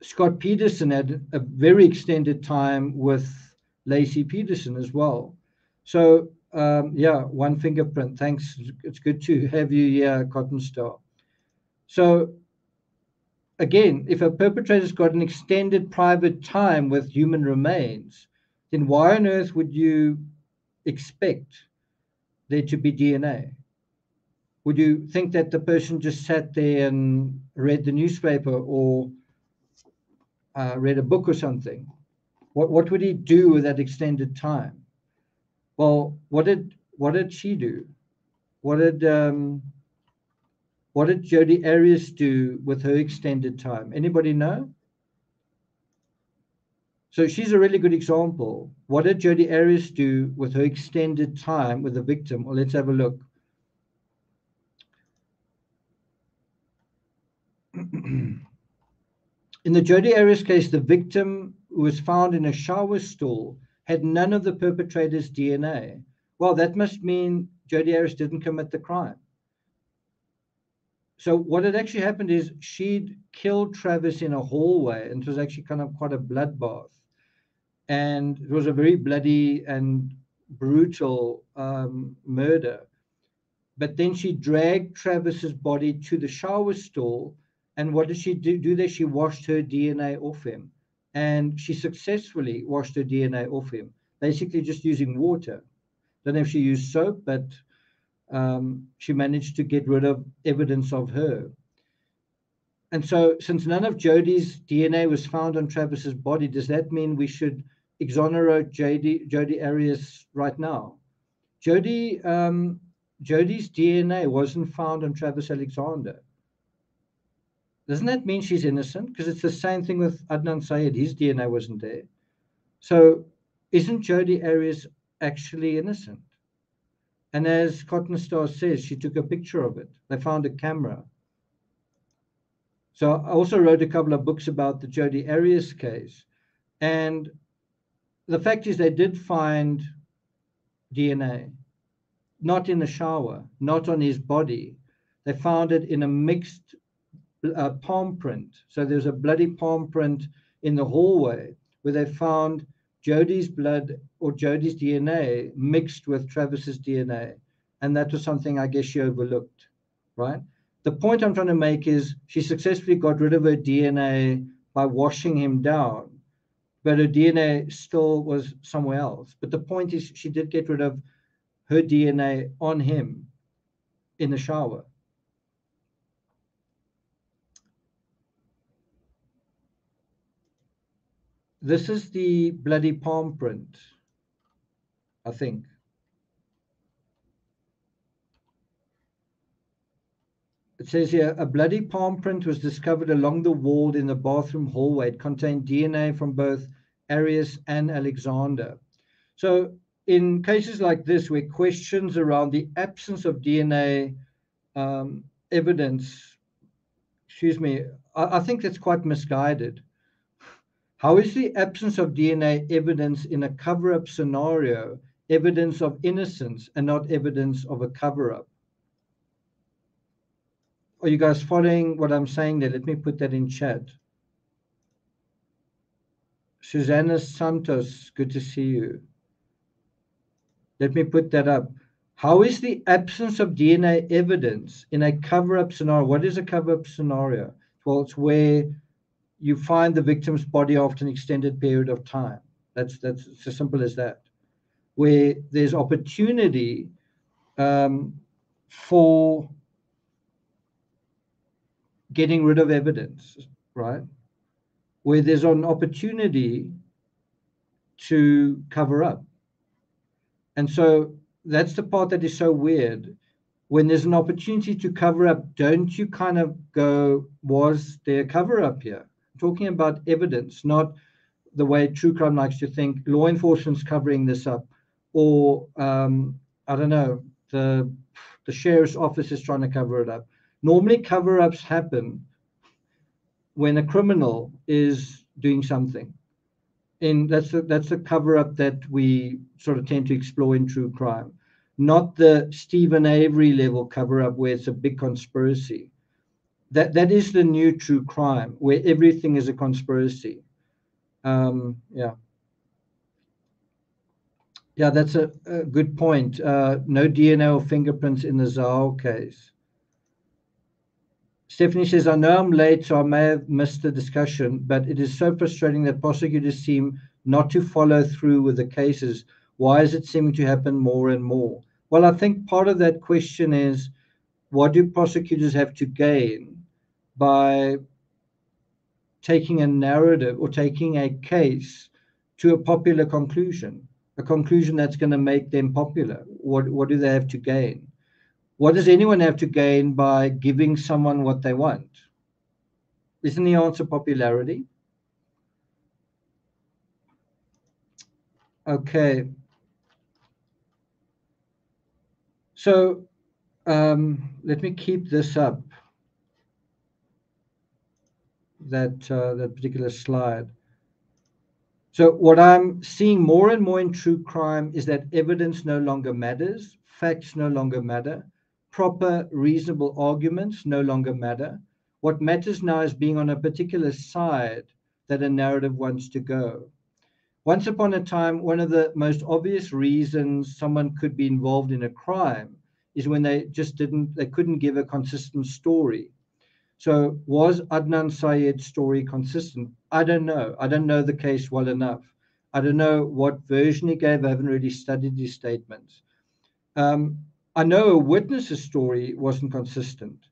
Scott Peterson had a very extended time with Laci Peterson as well. So um, yeah, one fingerprint. Thanks. It's good to have you here, Cotton Star. So again, if a perpetrator's got an extended private time with human remains, then why on earth would you expect there to be DNA? Would you think that the person just sat there and read the newspaper or uh, read a book or something? What what would he do with that extended time? Well, what did what did she do? What did um, what did Jodi Arias do with her extended time? Anybody know? So she's a really good example. What did Jodi Arias do with her extended time with the victim? Well, let's have a look. in the Jodi Arias case, the victim who was found in a shower stall had none of the perpetrator's DNA. Well, that must mean Jodi Arias didn't commit the crime. So what had actually happened is she'd killed Travis in a hallway, and it was actually kind of quite a bloodbath and it was a very bloody and brutal um, murder. But then she dragged Travis's body to the shower stall, and what did she do, do there? She washed her DNA off him, and she successfully washed her DNA off him, basically just using water. Don't know if she used soap, but um, she managed to get rid of evidence of her. And so, since none of Jodi's DNA was found on Travis's body, does that mean we should exonerate Jody, Jodi Arias right now. Jodi, um, Jodi's DNA wasn't found on Travis Alexander. Doesn't that mean she's innocent? Because it's the same thing with Adnan Syed. His DNA wasn't there. So isn't Jodi Arias actually innocent? And as Cotton Star says, she took a picture of it. They found a camera. So I also wrote a couple of books about the Jodi Arias case. And the fact is they did find DNA, not in the shower, not on his body. They found it in a mixed uh, palm print. So there's a bloody palm print in the hallway where they found Jodi's blood or Jodi's DNA mixed with Travis's DNA. And that was something I guess she overlooked, right? The point I'm trying to make is she successfully got rid of her DNA by washing him down but her DNA still was somewhere else. But the point is, she did get rid of her DNA on him in the shower. This is the bloody palm print, I think. It says here a bloody palm print was discovered along the wall in the bathroom hallway. It contained DNA from both Arias and Alexander. So, in cases like this, where questions around the absence of DNA um, evidence, excuse me, I, I think that's quite misguided. How is the absence of DNA evidence in a cover up scenario evidence of innocence and not evidence of a cover up? Are you guys following what I'm saying there? Let me put that in chat. Susanna Santos, good to see you. Let me put that up. How is the absence of DNA evidence in a cover up scenario? What is a cover up scenario? Well, it's where you find the victim's body after an extended period of time. That's that's it's as simple as that. Where there's opportunity um, for getting rid of evidence, right? Where there's an opportunity to cover up. And so that's the part that is so weird. When there's an opportunity to cover up, don't you kind of go, was there a cover up here? I'm talking about evidence, not the way true crime likes to think law enforcement's covering this up, or um, I don't know, the the sheriff's office is trying to cover it up. Normally, cover ups happen when a criminal is doing something. And that's a, that's a cover up that we sort of tend to explore in true crime, not the Steven Avery level cover up where it's a big conspiracy. That that is the new true crime where everything is a conspiracy. Um, yeah. Yeah, that's a, a good point. Uh, no DNA or fingerprints in the Zhao case. Stephanie says, I know I'm late, so I may have missed the discussion, but it is so frustrating that prosecutors seem not to follow through with the cases. Why is it seeming to happen more and more? Well, I think part of that question is what do prosecutors have to gain by taking a narrative or taking a case to a popular conclusion, a conclusion that's going to make them popular? What, what do they have to gain? What does anyone have to gain by giving someone what they want? Isn't the answer popularity? Okay. So um, let me keep this up, that, uh, that particular slide. So what I'm seeing more and more in true crime is that evidence no longer matters, facts no longer matter, proper, reasonable arguments no longer matter. What matters now is being on a particular side that a narrative wants to go. Once upon a time, one of the most obvious reasons someone could be involved in a crime is when they just didn't, they couldn't give a consistent story. So was Adnan Syed's story consistent? I don't know. I don't know the case well enough. I don't know what version he gave. I haven't really studied his statements. Um, I know a witness's story wasn't consistent.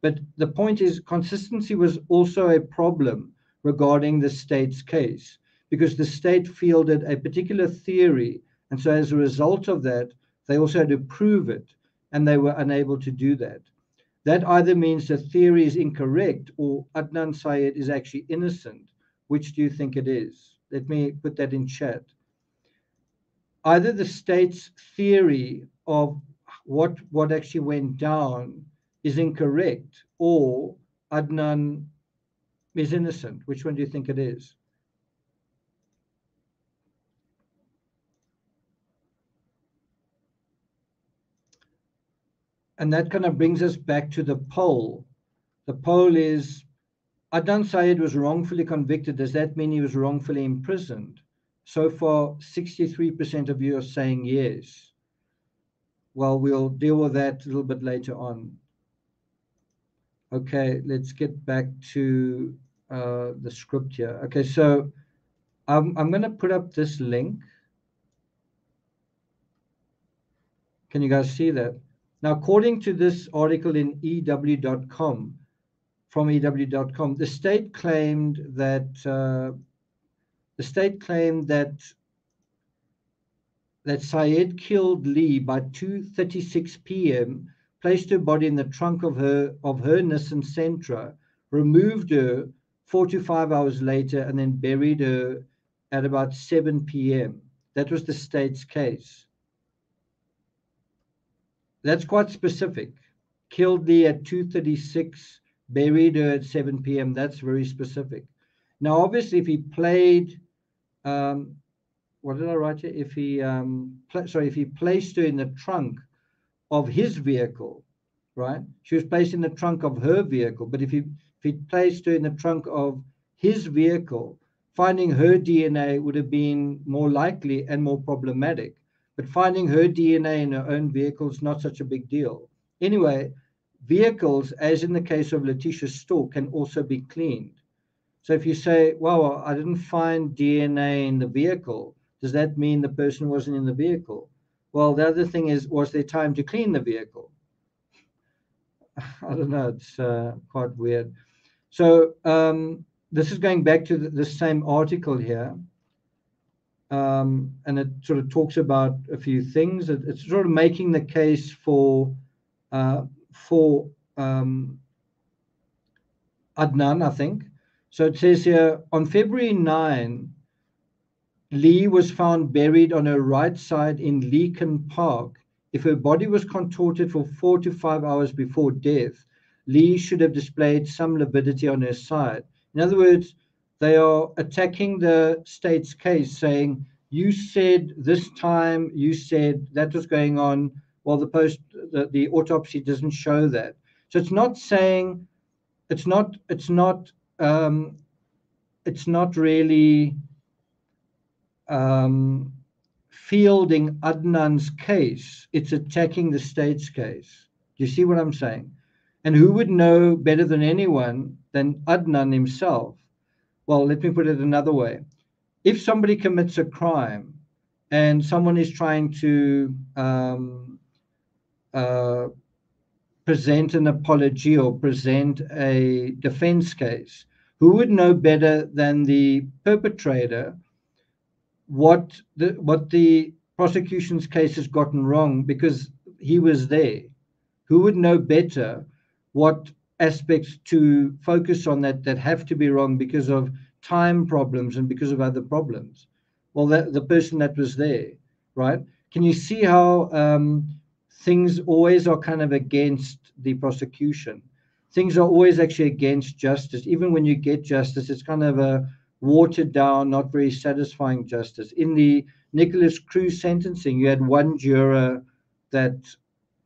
But the point is, consistency was also a problem regarding the state's case because the state fielded a particular theory. And so, as a result of that, they also had to prove it, and they were unable to do that. That either means the theory is incorrect or Adnan Syed is actually innocent. Which do you think it is? Let me put that in chat. Either the state's theory of what, what actually went down is incorrect or Adnan is innocent. Which one do you think it is? And that kind of brings us back to the poll. The poll is Adnan Syed was wrongfully convicted. Does that mean he was wrongfully imprisoned? So far, 63% of you are saying yes. Well, we'll deal with that a little bit later on. Okay, let's get back to uh, the script here. Okay, so I'm, I'm going to put up this link. Can you guys see that? Now, according to this article in EW.com, from EW.com, the state claimed that uh, the state claimed that that Syed killed Lee by 2:36 p.m placed her body in the trunk of her of her Nissan Sentra, removed her four to five hours later, and then buried her at about 7 p.m. That was the state's case. That's quite specific. Killed Lee at 2:36, buried her at 7 p.m. That's very specific. Now, obviously, if he played, um, what did I write here? If he, um, sorry, if he placed her in the trunk of his vehicle, right? She was placed in the trunk of her vehicle, but if he if he placed her in the trunk of his vehicle, finding her DNA would have been more likely and more problematic. But finding her DNA in her own vehicle is not such a big deal. Anyway, vehicles, as in the case of Letecia Stauch, can also be cleaned. So if you say, well, I didn't find DNA in the vehicle, does that mean the person wasn't in the vehicle? Well, the other thing is, was there time to clean the vehicle? I don't know. It's uh, quite weird. So um, this is going back to the, the same article here. Um, and it sort of talks about a few things. It, it's sort of making the case for uh, for um, Adnan, I think. So it says here on February 9, Lee was found buried on her right side in Leakin Park. If her body was contorted for four to five hours before death, Lee should have displayed some lividity on her side. In other words, they are attacking the state's case, saying, You said this time, you said that was going on, while the post the, the autopsy doesn't show that. So it's not saying it's not it's not um, it's not really um, fielding Adnan's case, it's attacking the state's case. Do you see what I'm saying? And who would know better than anyone than Adnan himself? Well, let me put it another way. If somebody commits a crime and someone is trying to um, uh, present an apology or present a defense case, who would know better than the perpetrator what the what the prosecution's case has gotten wrong because he was there? Who would know better what aspects to focus on that that have to be wrong because of time problems and because of other problems? Well, that, the person that was there, right? Can you see how um, things always are kind of against the prosecution? Things are always actually against justice. Even when you get justice, it's kind of a watered down, not very satisfying justice. In the Nikolas Cruz sentencing, you had one juror that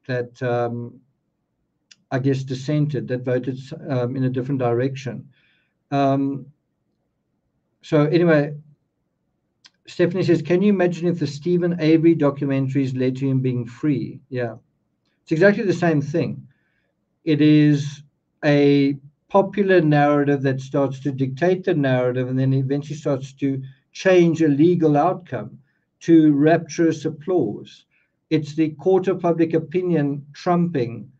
that um, I guess dissented, that voted um, in a different direction. Um, so anyway, Stephanie says, can you imagine if the Steven Avery documentaries led to him being free? Yeah, it's exactly the same thing. It is a popular narrative that starts to dictate the narrative and then eventually starts to change a legal outcome to rapturous applause. It's the court of public opinion trumping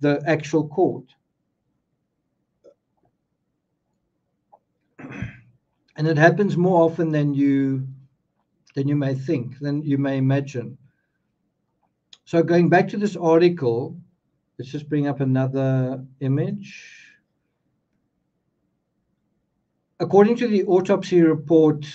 the actual court. And it happens more often than you than you may think, than you may imagine. So going back to this article, let's just bring up another image. According to the autopsy report,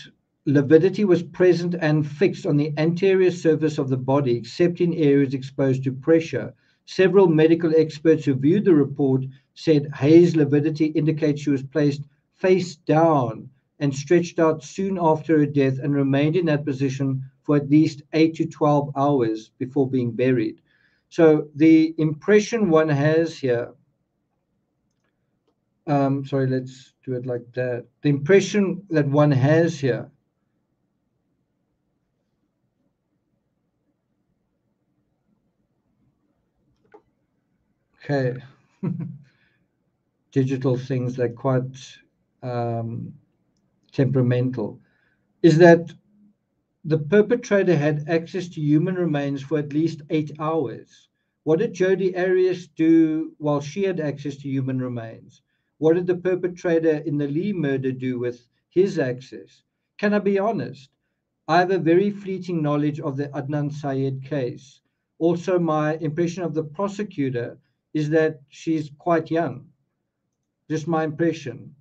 lividity was present and fixed on the anterior surface of the body, except in areas exposed to pressure. Several medical experts who viewed the report said Hae's lividity indicates she was placed face down and stretched out soon after her death and remained in that position for at least 8 to 12 hours before being buried. So the impression one has here, um, sorry, let's do it like that. The impression that one has here Okay. Digital things, they're quite um, temperamental. Is that the perpetrator had access to human remains for at least eight hours. What did Jodi Arias do while she had access to human remains? What did the perpetrator in the Lee murder do with his access? Can I be honest? I have a very fleeting knowledge of the Adnan Syed case. Also, my impression of the prosecutor is that she's quite young. Just my impression.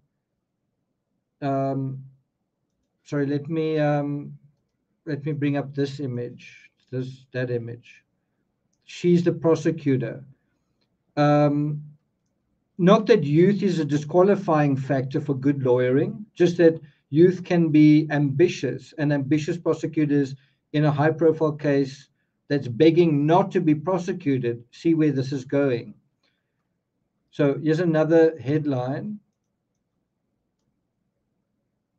Um, sorry, let me um, let me bring up this image, this that image. She's the prosecutor. Um, not that youth is a disqualifying factor for good lawyering, just that youth can be ambitious, and ambitious prosecutors in a high-profile case that's begging not to be prosecuted see where this is going. So here's another headline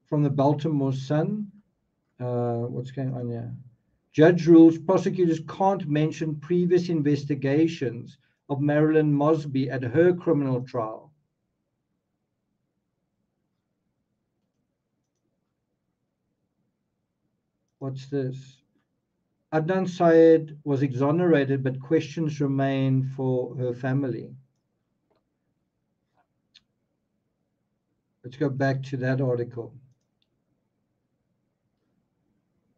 from the Baltimore Sun. Uh, what's going on here? Judge rules prosecutors can't mention previous investigations of Marilyn Mosby at her criminal trial. What's this? Adnan Syed was exonerated, but questions remain for her family. Let's go back to that article.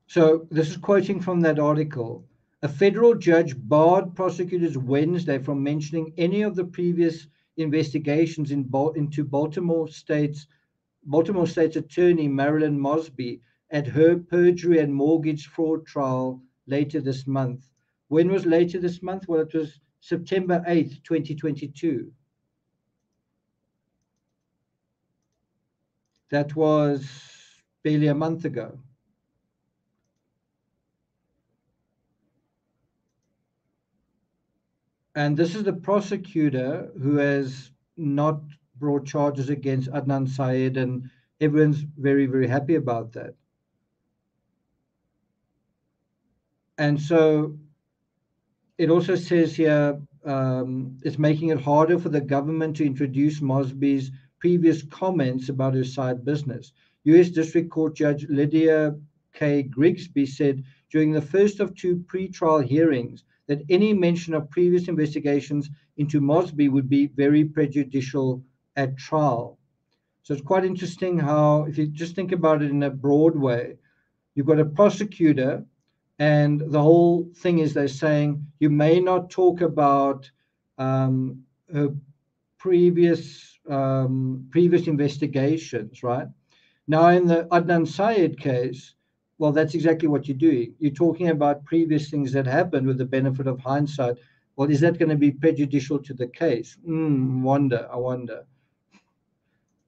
So this is quoting from that article. A federal judge barred prosecutors Wednesday from mentioning any of the previous investigations in into Baltimore State's Baltimore State's attorney Marilyn Mosby at her perjury and mortgage fraud trial later this month. When was later this month? Well, it was September 8th, 2022. That was barely a month ago. And this is the prosecutor who has not brought charges against Adnan Syed, and everyone's very, very happy about that. And so it also says here um, it's making it harder for the government to introduce Mosby's previous comments about his side business. U.S. District Court Judge Lydia K. Griggsby said during the first of two pre-trial hearings that any mention of previous investigations into Mosby would be very prejudicial at trial. So it's quite interesting how, if you just think about it in a broad way, you've got a prosecutor, and the whole thing is they're saying you may not talk about um, previous um, previous investigations, right? Now, in the Adnan Syed case, well, that's exactly what you're doing. You're talking about previous things that happened with the benefit of hindsight. Well, is that going to be prejudicial to the case? Mm, wonder, I wonder.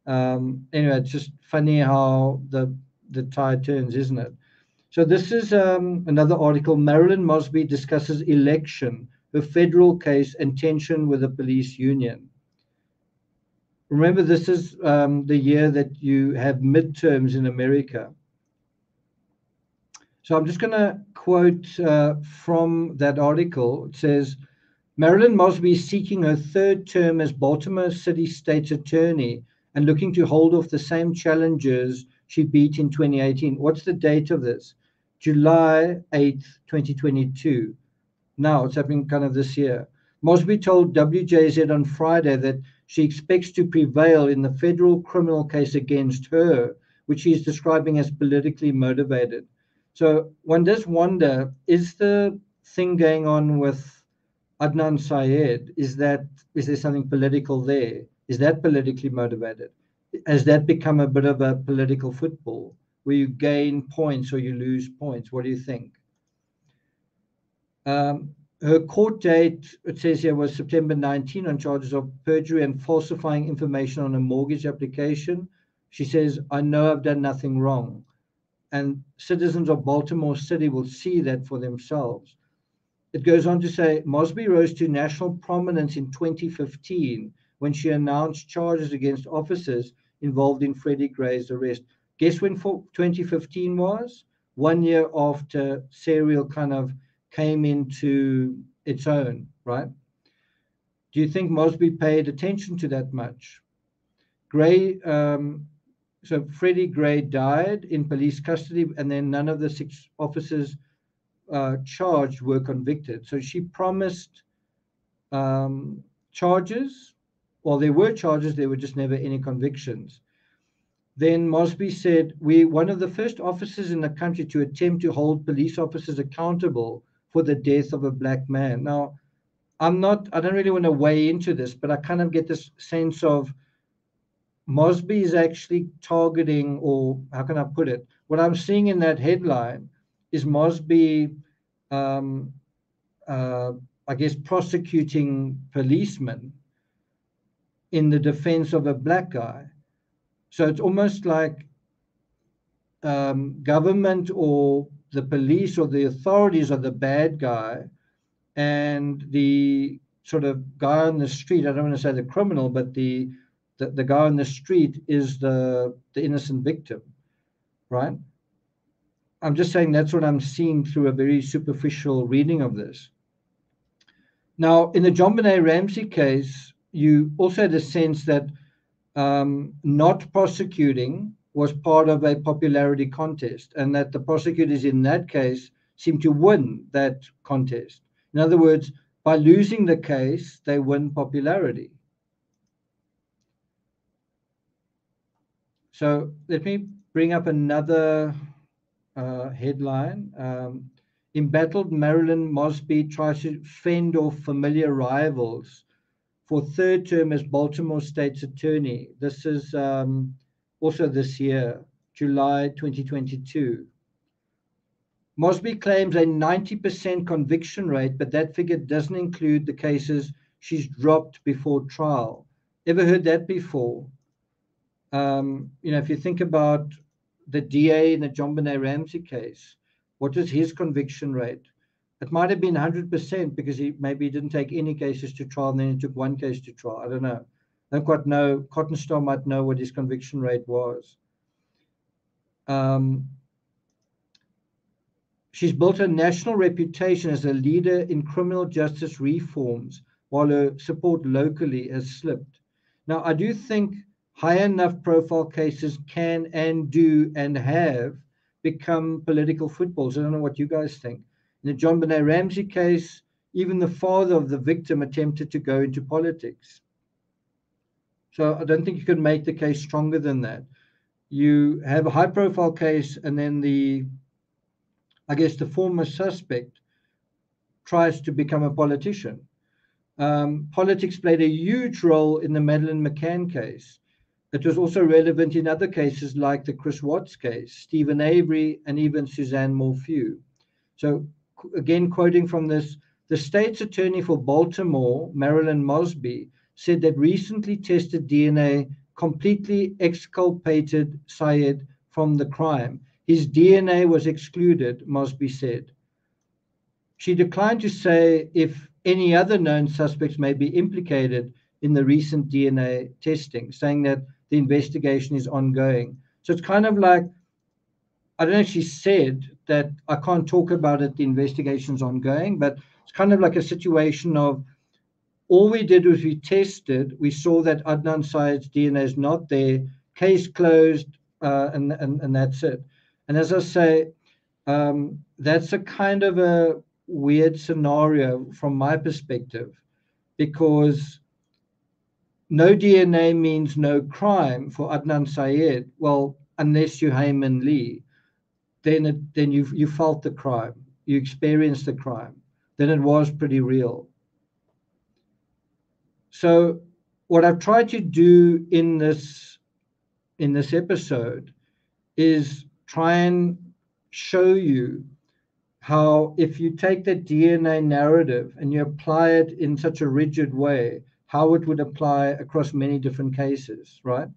Um, anyway, it's just funny how the the tide turns, isn't it? So this is um, another article. Marilyn Mosby discusses election, her federal case, and tension with the police union. Remember, this is um, the year that you have midterms in America. So I'm just going to quote uh, from that article. It says, Marilyn Mosby is seeking her third term as Baltimore City State's attorney and looking to hold off the same challenges she beat in 2018. What's the date of this? July 8th, 2022. Now it's happening kind of this year. Mosby told WJZ on Friday that she expects to prevail in the federal criminal case against her, which she is describing as politically motivated. So one does wonder is the thing going on with Adnan Syed, is that is there something political there? Is that politically motivated? Has that become a bit of a political football where you gain points or you lose points? What do you think? Um, her court date, it says here, was September 19 on charges of perjury and falsifying information on a mortgage application. She says, I know I've done nothing wrong. And citizens of Baltimore City will see that for themselves. It goes on to say Mosby rose to national prominence in 2015 when she announced charges against officers involved in Freddie Gray's arrest. Guess when 2015 was? One year after Serial kind of came into its own, right? Do you think Mosby paid attention to that much? Gray, um, so Freddie Gray died in police custody, and then none of the six officers uh, charged were convicted. So she promised um, charges. Well, there were charges, there were just never any convictions. Then Mosby said, We're one of the first officers in the country to attempt to hold police officers accountable for the death of a black man. Now, I'm not, I don't really want to weigh into this, but I kind of get this sense of Mosby is actually targeting, or how can I put it? What I'm seeing in that headline is Mosby, um, uh, I guess, prosecuting policemen in the defense of a black guy. So it's almost like um, government or the police or the authorities are the bad guy, and the sort of guy on the street, I don't want to say the criminal, but the the, the guy on the street is the the innocent victim, right? I'm just saying that's what I'm seeing through a very superficial reading of this. Now, in the JonBenét Ramsey case, you also had a sense that um, not prosecuting was part of a popularity contest, and that the prosecutors in that case seemed to win that contest. In other words, by losing the case, they win popularity. So let me bring up another uh, headline. Um, embattled Marilyn Mosby tries to fend off familiar rivals for third term as Baltimore State's attorney. This is um, also this year, July 2022. Mosby claims a 90% conviction rate, but that figure doesn't include the cases she's dropped before trial. Ever heard that before? Um, you know, if you think about the DA in the JonBenét Ramsey case, what is his conviction rate? It might have been 100% because he maybe didn't take any cases to trial and then he took one case to trial. I don't know I don't quite know. Cotton Star might know what his conviction rate was. Um, she's built a national reputation as a leader in criminal justice reforms, while her support locally has slipped. Now, I do think high enough profile cases can and do and have become political footballs. I don't know what you guys think. In the JonBenét Ramsey case, even the father of the victim attempted to go into politics. So I don't think you can make the case stronger than that. You have a high profile case, and then the, I guess, the former suspect tries to become a politician. Um, politics played a huge role in the Madeleine McCann case. It was also relevant in other cases like the Chris Watts case, Steven Avery, and even Suzanne Morphew. So, again, quoting from this, the state's attorney for Baltimore, Marilyn Mosby, said that recently tested DNA completely exculpated Syed from the crime. His DNA was excluded, Mosby said. She declined to say if any other known suspects may be implicated in the recent DNA testing, saying that the investigation is ongoing. So it's kind of like, I don't know if she said that I can't talk about it, the investigation's ongoing, but it's kind of like a situation of all we did was we tested, we saw that Adnan Syed's DNA is not there, case closed, uh, and, and, and that's it. And as I say, um, that's a kind of a weird scenario from my perspective because no DNA means no crime for Adnan Syed. Well, unless you're Hae Min Lee, then it, then you you felt the crime, you experienced the crime. Then it was pretty real. So, what I've tried to do in this in this episode is try and show you how if you take the DNA narrative and you apply it in such a rigid way, how it would apply across many different cases, right?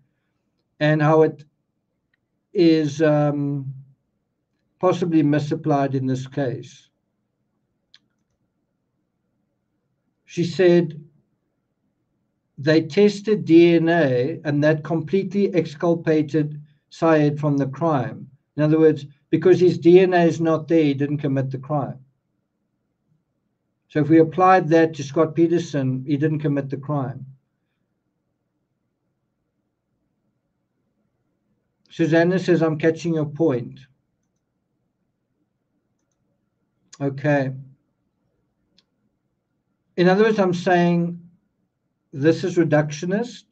And how it is um, possibly misapplied in this case. She said they tested DNA and that completely exculpated Syed from the crime. In other words, because his DNA is not there, he didn't commit the crime. So if we applied that to Scott Peterson, he didn't commit the crime. Susanna says, I'm catching your point. Okay. In other words, I'm saying this is reductionist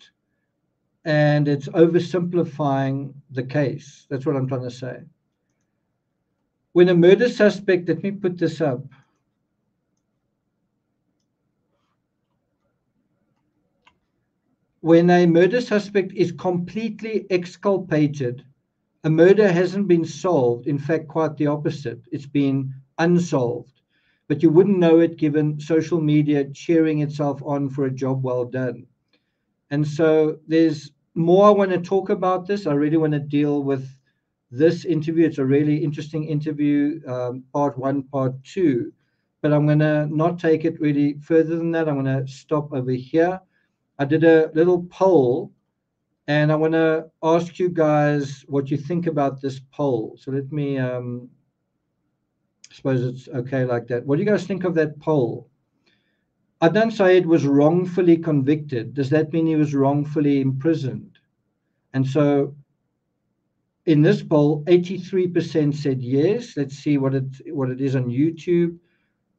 and it's oversimplifying the case. That's what I'm trying to say when a murder suspect, let me put this up. When a murder suspect is completely exculpated, a murder hasn't been solved. In fact, quite the opposite. It's been unsolved. But you wouldn't know it given social media cheering itself on for a job well done. And so there's more I want to talk about this. I really want to deal with this interview. It's a really interesting interview, um, part one, part two. But I'm going to not take it really further than that. I'm going to stop over here. I did a little poll and I want to ask you guys what you think about this poll. So let me, um, I suppose it's okay like that. What do you guys think of that poll? Adnan Syed was wrongfully convicted. Does that mean he was wrongfully imprisoned? And so in this poll, 83% said yes. Let's see what it what it is on YouTube.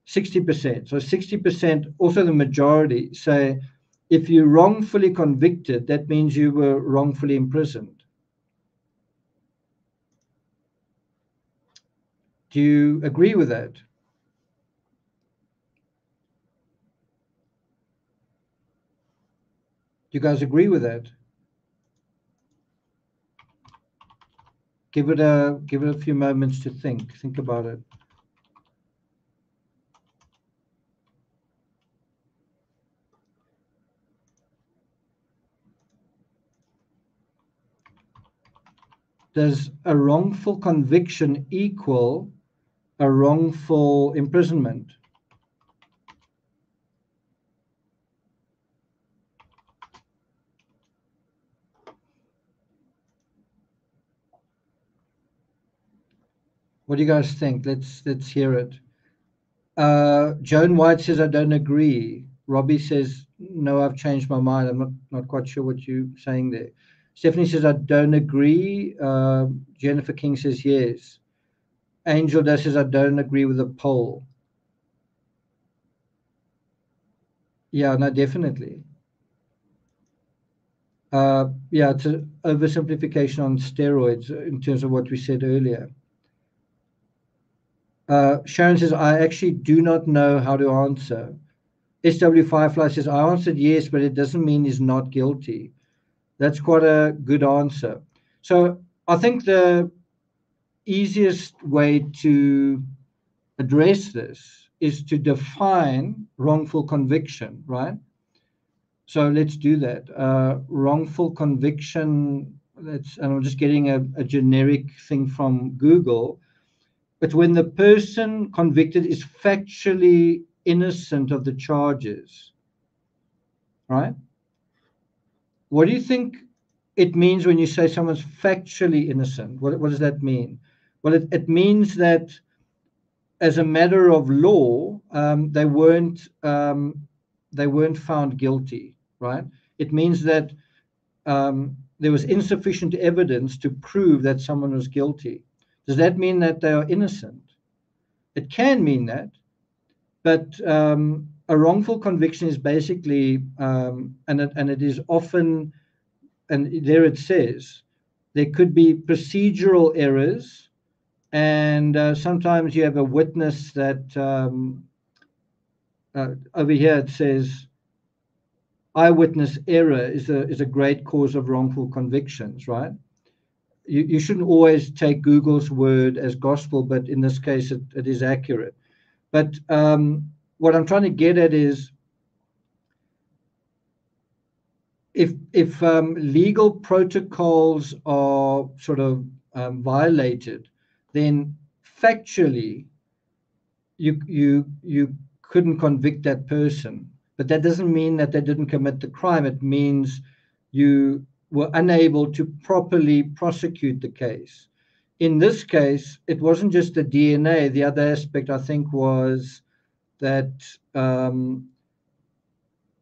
60%. So 60%, also the majority, say if you're wrongfully convicted, that means you were wrongfully imprisoned. Do you agree with that? Do you guys agree with that? give it a give it a few moments to think. Think about it. Does a wrongful conviction equal a wrongful imprisonment? What do you guys think? Let's let's hear it. Uh, Joan White says I don't agree. Robbie says no, I've changed my mind. I'm not not quite sure what you're saying there. Stephanie says I don't agree. Uh, Jennifer King says yes. Angel does says I don't agree with the poll. Yeah, no, definitely. Uh, yeah, it's an oversimplification on steroids in terms of what we said earlier. Uh, Sharon says, I actually do not know how to answer. SW Firefly says, I answered yes, but it doesn't mean he's not guilty. That's quite a good answer. So I think the easiest way to address this is to define wrongful conviction, right? So let's do that. Uh, wrongful conviction, let's, and I'm just getting a, a generic thing from Google. But when the person convicted is factually innocent of the charges, right? What do you think it means when you say someone's factually innocent? What, what does that mean? Well, it, it means that as a matter of law, um, they weren't um, they weren't found guilty, right? It means that um, there was insufficient evidence to prove that someone was guilty. Does that mean that they are innocent? It can mean that, but um, a wrongful conviction is basically, um, and it, and it is often, and there it says, there could be procedural errors, and uh, sometimes you have a witness that um, uh, over here it says eyewitness error is a is a great cause of wrongful convictions, right? You, you shouldn't always take Google's word as gospel, but in this case, it, it is accurate. But um, what I'm trying to get at is if if um, legal protocols are sort of um, violated, then factually you you you couldn't convict that person. But that doesn't mean that they didn't commit the crime. It means you were unable to properly prosecute the case. In this case, it wasn't just the DNA. The other aspect, I think, was that um,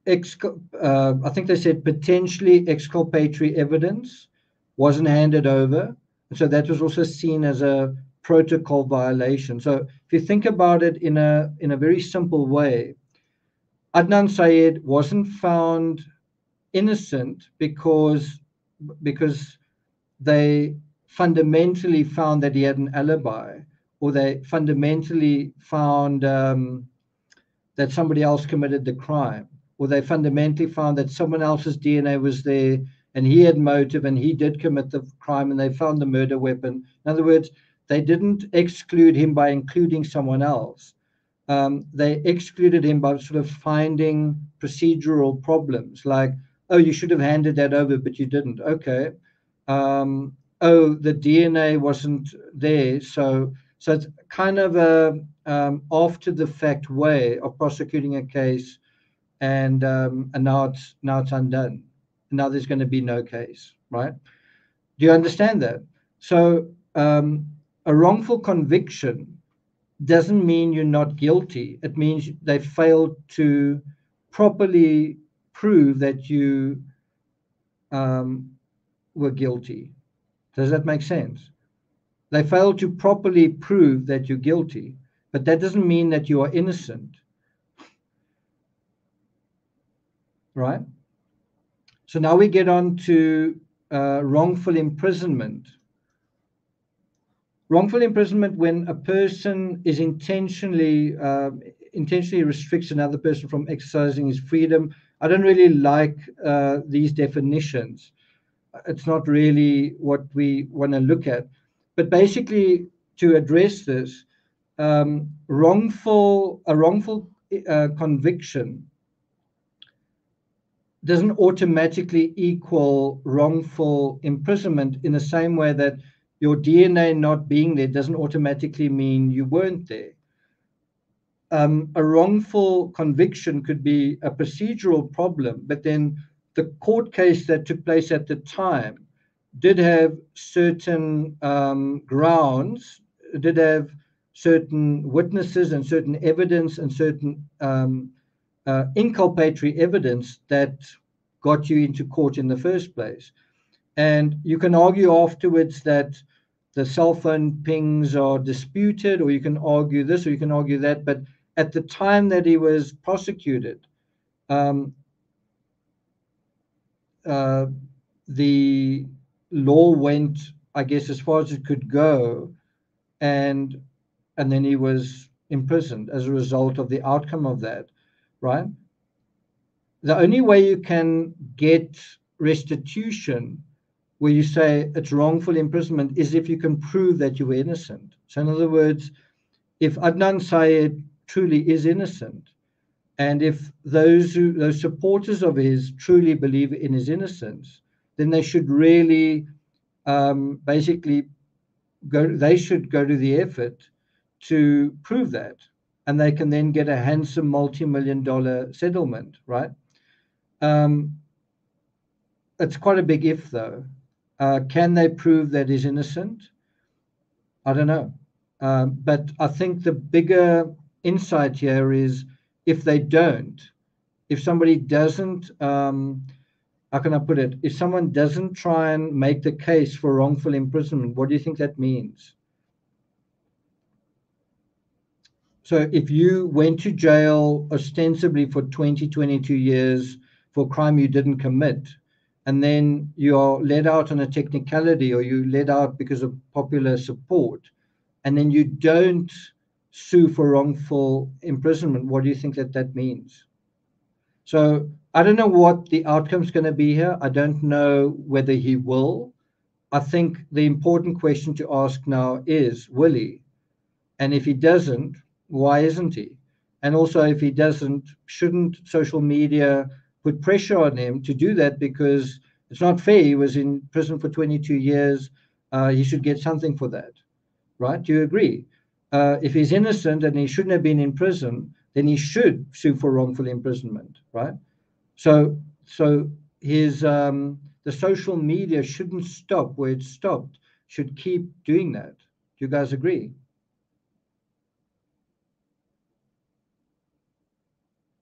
uh, I think they said potentially exculpatory evidence wasn't handed over. And So that was also seen as a protocol violation. So if you think about it in a in a very simple way, Adnan Syed wasn't found innocent because because they fundamentally found that he had an alibi, or they fundamentally found um, that somebody else committed the crime, or they fundamentally found that someone else's DNA was there and he had motive and he did commit the crime and they found the murder weapon. In other words, they didn't exclude him by including someone else. Um, they excluded him by sort of finding procedural problems like, oh, you should have handed that over, but you didn't. Okay. Um, oh, the DNA wasn't there. So, so it's kind of a after the fact way of prosecuting a case, and um, and now it's now it's undone. Now there's going to be no case, right? Do you understand that? So um, a wrongful conviction doesn't mean you're not guilty. It means they failed to properly prove that you um, were guilty. Does that make sense? They failed to properly prove that you're guilty, but that doesn't mean that you are innocent. Right? So now we get on to uh, wrongful imprisonment wrongful imprisonment when a person is intentionally uh, intentionally restricts another person from exercising his freedom. I don't really like uh, these definitions. It's not really what we want to look at. But basically, to address this, um, wrongful a wrongful uh, conviction doesn't automatically equal wrongful imprisonment in the same way that your DNA not being there doesn't automatically mean you weren't there. Um, a wrongful conviction could be a procedural problem, but then the court case that took place at the time did have certain um, grounds, did have certain witnesses and certain evidence and certain um, uh, inculpatory evidence that got you into court in the first place. And you can argue afterwards that the cell phone pings are disputed, or you can argue this, or you can argue that. But at the time that he was prosecuted, um, uh, the law went, I guess, as far as it could go, and and then he was imprisoned as a result of the outcome of that, right? The only way you can get restitution where you say it's wrongful imprisonment is if you can prove that you were innocent. So, in other words, if Adnan Syed truly is innocent, and if those who, those supporters of his truly believe in his innocence, then they should really um, basically go. They should go to the effort to prove that, and they can then get a handsome multi-million dollar settlement, right? Um, it's quite a big if, though. Uh, can they prove that he's innocent? I don't know. Um, but I think the bigger insight here is if they don't, if somebody doesn't, um, how can I put it? If someone doesn't try and make the case for wrongful imprisonment, what do you think that means? So if you went to jail ostensibly for 20, 22 years for a crime you didn't commit, and then you're let out on a technicality or you let out because of popular support, and then you don't sue for wrongful imprisonment, what do you think that that means? So I don't know what the outcome is going to be here. I don't know whether he will. I think the important question to ask now is will he? And if he doesn't, why isn't he? And also, if he doesn't, shouldn't social media put pressure on him to do that because it's not fair? He was in prison for 22 years. Uh, he should get something for that, right? Do you agree? uh, if he's innocent and he shouldn't have been in prison, then he should sue for wrongful imprisonment, right? So, so his um, the social media shouldn't stop where it stopped. Should keep doing that. Do you guys agree?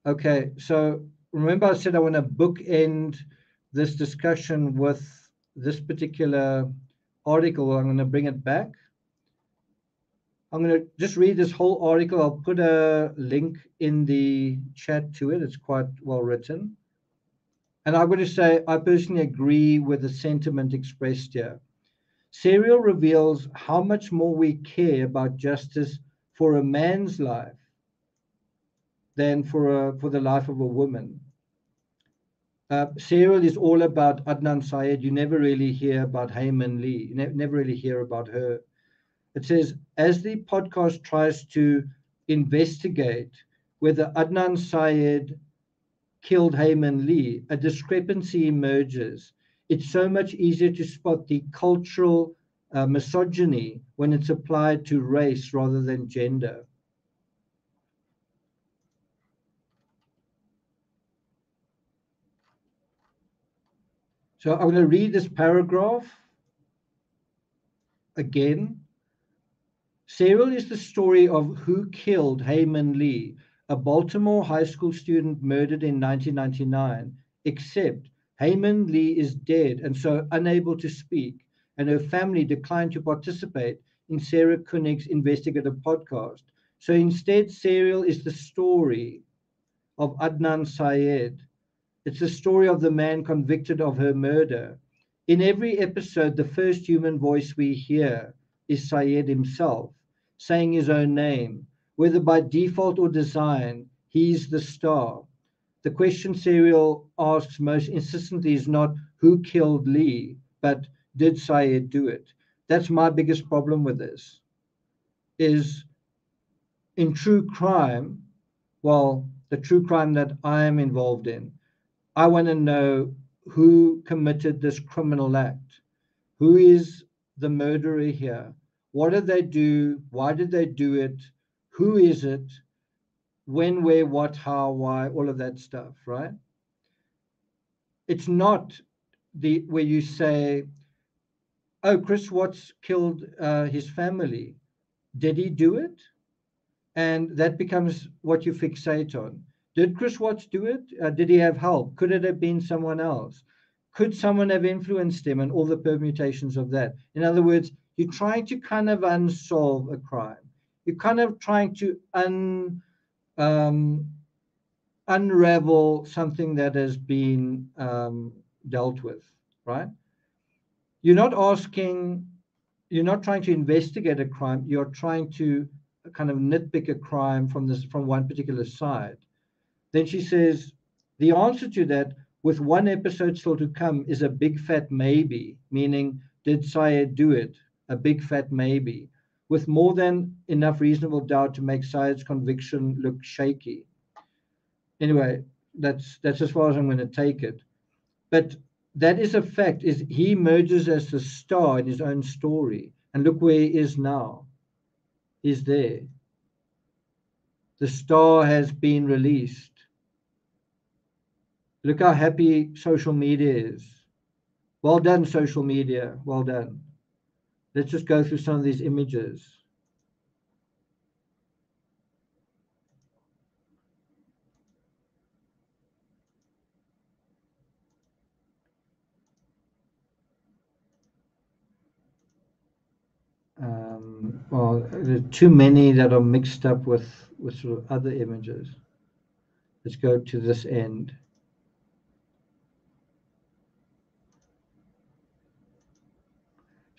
Okay, so remember I said I want to bookend this discussion with this particular article. I'm going to bring it back. I'm going to just read this whole article. I'll put a link in the chat to it. It's quite well written. And I'm going to say I personally agree with the sentiment expressed here. Serial reveals how much more we care about justice for a man's life than for, a, for the life of a woman. Uh, Serial is all about Adnan Syed. You never really hear about Hae Min Lee. You ne never really hear about her. It says, as the podcast tries to investigate whether Adnan Syed killed Hae Min Lee, a discrepancy emerges. It's so much easier to spot the cultural uh, misogyny when it's applied to race rather than gender. So I'm going to read this paragraph again Serial is the story of who killed Hae Min Lee, a Baltimore high school student murdered in 1999, except Hae Min Lee is dead and so unable to speak, and her family declined to participate in Sarah Koenig's investigative podcast. So instead, Serial is the story of Adnan Syed. It's the story of the man convicted of her murder. In every episode, the first human voice we hear is Syed himself saying his own name, whether by default or design, he's the star. The question Serial asks most insistently is not who killed Lee, but did Syed do it? That's my biggest problem with this. Is in true crime, well, the true crime that I am involved in, I want to know who committed this criminal act. Who is the murderer here? What did they do? Why did they do it? Who is it? When, where, what, how, why, all of that stuff, right? It's not the where you say, oh, Chris Watts killed uh, his family. Did he do it? And that becomes what you fixate on. Did Chris Watts do it? Uh, did he have help? Could it have been someone else? Could someone have influenced him and all the permutations of that? In other words, you're trying to kind of unsolve a crime. You're kind of trying to un, um, unravel something that has been um, dealt with, right? You're not asking, you're not trying to investigate a crime. You're trying to kind of nitpick a crime from this from one particular side. Then she says, the answer to that, with one episode still to come, is a big fat maybe, meaning did Syed do it? A big fat maybe, with more than enough reasonable doubt to make Syed's conviction look shaky. Anyway, that's that's as far as I'm going to take it. But that is a fact. Is he emerges as the star in his own story, and look where he is now. He's there. The star has been released. Look how happy social media is. Well done, social media. Well done. Let's just go through some of these images. Um, well, there are too many that are mixed up with, with sort of other images. Let's go to this end.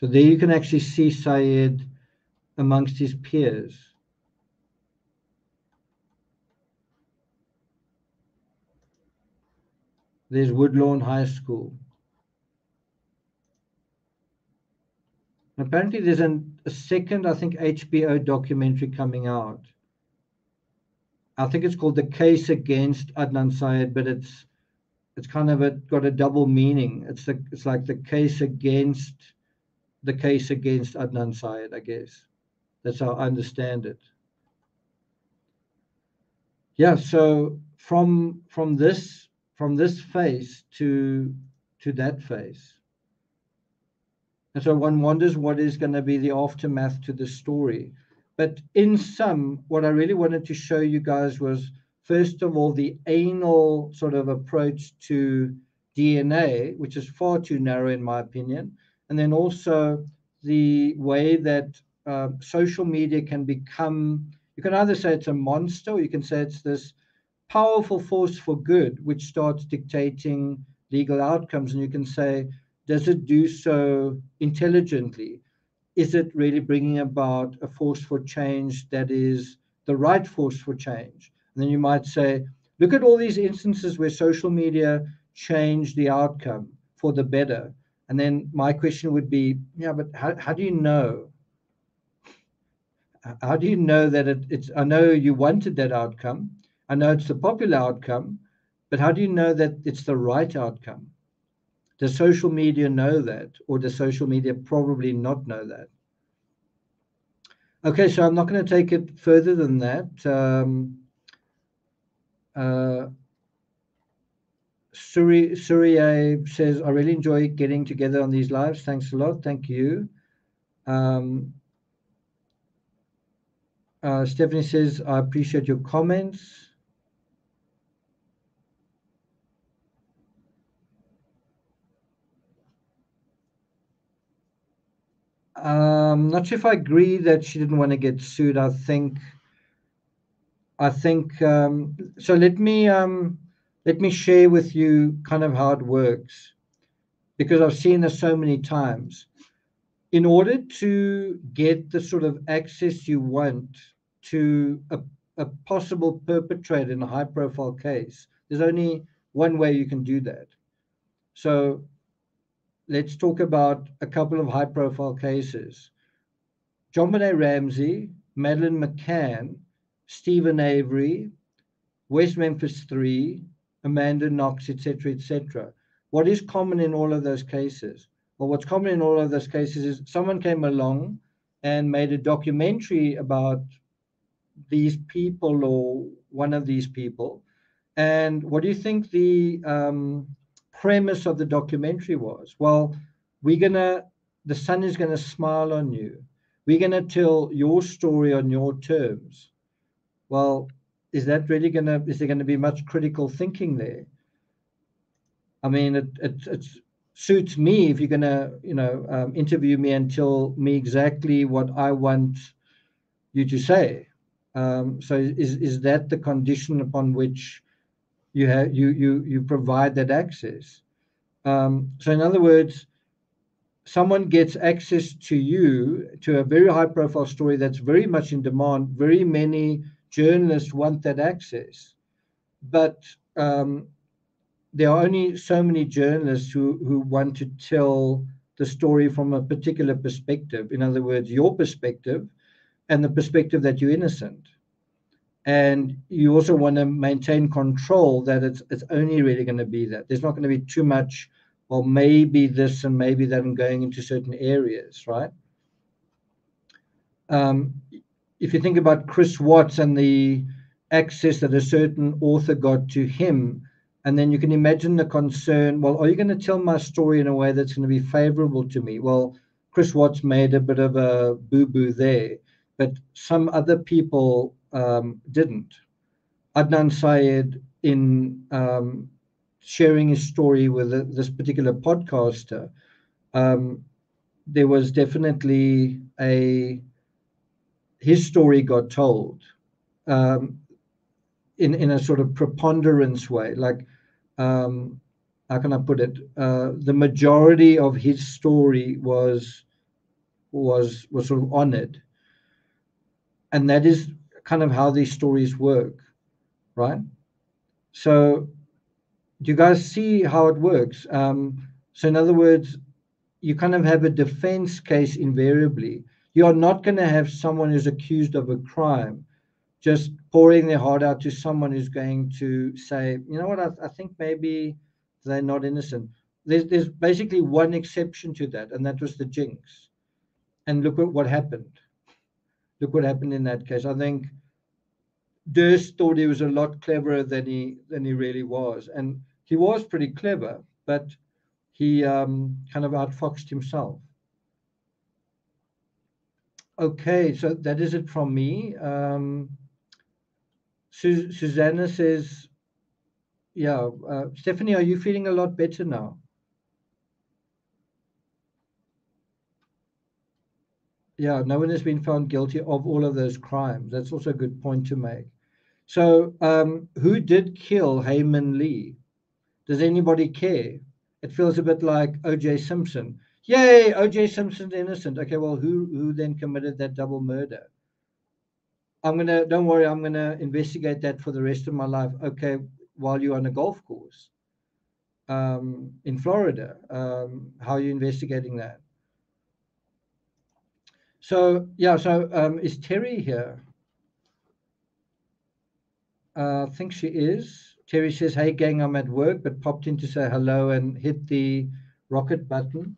So there you can actually see Syed amongst his peers. There's Woodlawn High School. Apparently, there's an, a second, I think, HBO documentary coming out. I think it's called The Case Against Adnan Syed, but it's it's kind of a, got a double meaning. It's the, it's like the case against the case against Adnan Syed, I guess. That's how I understand it. Yeah, so from from this from this face to to that face. And so one wonders what is going to be the aftermath to the story. But in sum, what I really wanted to show you guys was first of all the anal sort of approach to DNA, which is far too narrow in my opinion and then also the way that uh, social media can become you can either say it's a monster or you can say it's this powerful force for good which starts dictating legal outcomes. And you can say does it do so intelligently? Is it really bringing about a force for change that is the right force for change? And then you might say look at all these instances where social media changed the outcome for the better and then my question would be, yeah, but how, how do you know? How do you know that it, it's, I know you wanted that outcome. I know it's the popular outcome, but how do you know that it's the right outcome? Does social media know that, or does social media probably not know that? Okay, so I'm not going to take it further than that. Um, uh, Suri Surya says, I really enjoy getting together on these lives. Thanks a lot. Thank you. Um, uh, Stephanie says, I appreciate your comments. Um, not sure if I agree that she didn't want to get sued. I think, I think, um, so let me, um, let me share with you kind of how it works because I've seen this so many times. In order to get the sort of access you want to a, a possible perpetrator in a high profile case, there's only one way you can do that. So let's talk about a couple of high profile cases. JonBenét Ramsey, Madeleine McCann, Steven Avery, West Memphis 3, Amanda Knox, etc., etc. What is common in all of those cases? Well, what's common in all of those cases is someone came along and made a documentary about these people or one of these people. And what do you think the um, premise of the documentary was? Well, we're gonna, the sun is gonna smile on you. We're gonna tell your story on your terms. Well, is that really going to is there going to be much critical thinking there i mean it it, it suits me if you're going to you know um, interview me and tell me exactly what i want you to say um, so is is that the condition upon which you have you you you provide that access. Um, so in other words, someone gets access to you to a very high profile story that's very much in demand. Very many journalists want that access, but um, there are only so many journalists who, who want to tell the story from a particular perspective. In other words, your perspective and the perspective that you're innocent. And you also want to maintain control that it's it's only really going to be that. There's not going to be too much, well, maybe this and maybe that and going into certain areas, right? Um, if you think about Chris Watts and the access that a certain author got to him, and then you can imagine the concern well, are you going to tell my story in a way that's going to be favorable to me? Well, Chris Watts made a bit of a boo boo there, but some other people um, didn't. Adnan Syed, in um, sharing his story with this particular podcaster, um, there was definitely a his story got told um, in in a sort of preponderance way. Like, um, how can I put it? Uh, the majority of his story was was was sort of honored, and that is kind of how these stories work, right? So, do you guys see how it works? Um, so, in other words, you kind of have a defense case invariably. You are not going to have someone who's accused of a crime just pouring their heart out to someone who's going to say, you know what, I, I think maybe they're not innocent. There's, there's basically one exception to that, and that was the jinx. And look at what happened. Look what happened in that case. I think Durst thought he was a lot cleverer than he than he really was, and he was pretty clever, but he um, kind of outfoxed himself. Okay, so that is it from me. Um, Su- Susanna says, yeah, uh, Stephanie, are you feeling a lot better now? Yeah, no one has been found guilty of all of those crimes. That's also a good point to make. So, um, who did kill Hae Min Lee? Does anybody care? It feels a bit like O.J. Simpson. Yay, O.J. Simpson's innocent. Okay, well, who who then committed that double murder? I'm gonna don't worry, I'm gonna investigate that for the rest of my life. Okay, while you're on a golf course um, in Florida, um, how are you investigating that? So yeah, so um, is Terry here? Uh, I think she is. Terry says, "Hey gang, I'm at work, but popped in to say hello and hit the rocket button,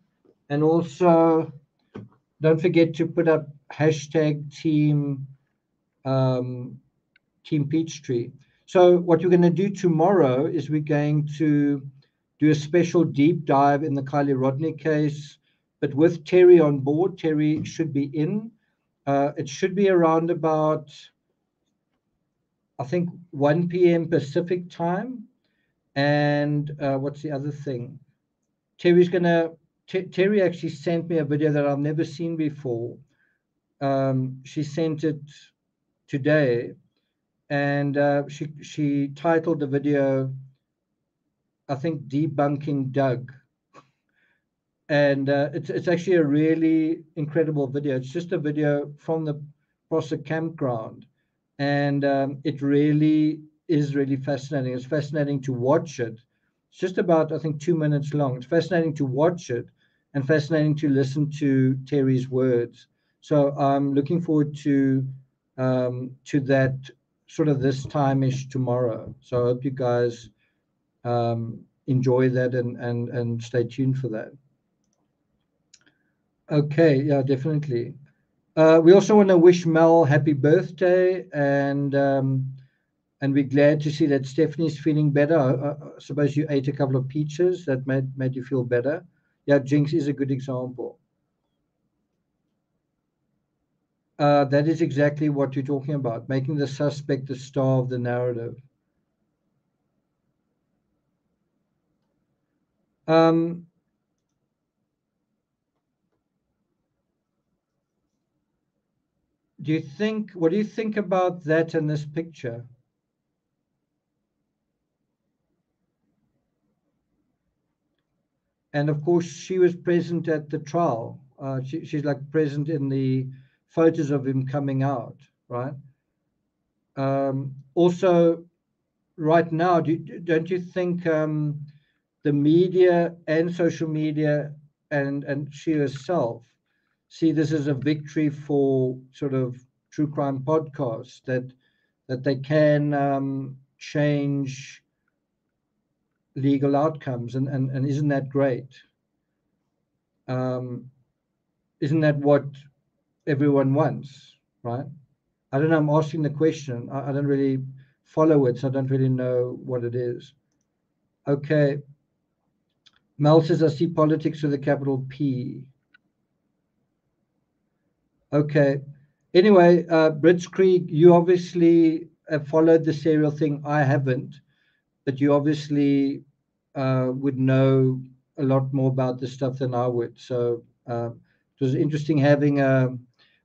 and also don't forget to put up hashtag team." um, Team Peachtree. So what we're going to do tomorrow is we're going to do a special deep dive in the Kiely Rodni case, but with Terry on board. Terry should be in. Uh, it should be around about, I think, 1 p.m. Pacific time. And uh, what's the other thing? Terry's going to, Terry actually sent me a video that I've never seen before. Um, she sent it today, and uh, she she titled the video, I think, debunking Doug. And uh, it's it's actually a really incredible video. It's just a video from the Prosser campground, and um, it really is really fascinating. It's fascinating to watch it. It's just about I think two minutes long. It's fascinating to watch it, and fascinating to listen to Terry's words. So I'm looking forward to um, to that sort of this time ish tomorrow. So I hope you guys um, enjoy that and, and, and stay tuned for that. Okay, yeah, definitely. Uh, we also want to wish Mel happy birthday and um, and we're glad to see that Stephanie's feeling better. I, I, suppose you ate a couple of peaches that made made you feel better. Yeah, Jinx is a good example. Uh, that is exactly what you're talking about, making the suspect the star of the narrative. Um, do you think, what do you think about that in this picture? And of course, she was present at the trial. Uh, she, she's like present in the photos of him coming out, right? Um, also, right now, do, don't you think um, the media and social media and and she herself see this as a victory for sort of true crime podcasts that that they can um, change legal outcomes and, and and isn't that great um, isn't that what everyone wants right i don't know i'm asking the question I, I don't really follow it so i don't really know what it is okay Mel says, I see politics with a capital P. Okay. Anyway, uh, Blitzkrieg, you obviously have followed the serial thing. I haven't, but you obviously uh, would know a lot more about this stuff than I would. So uh, it was interesting having a,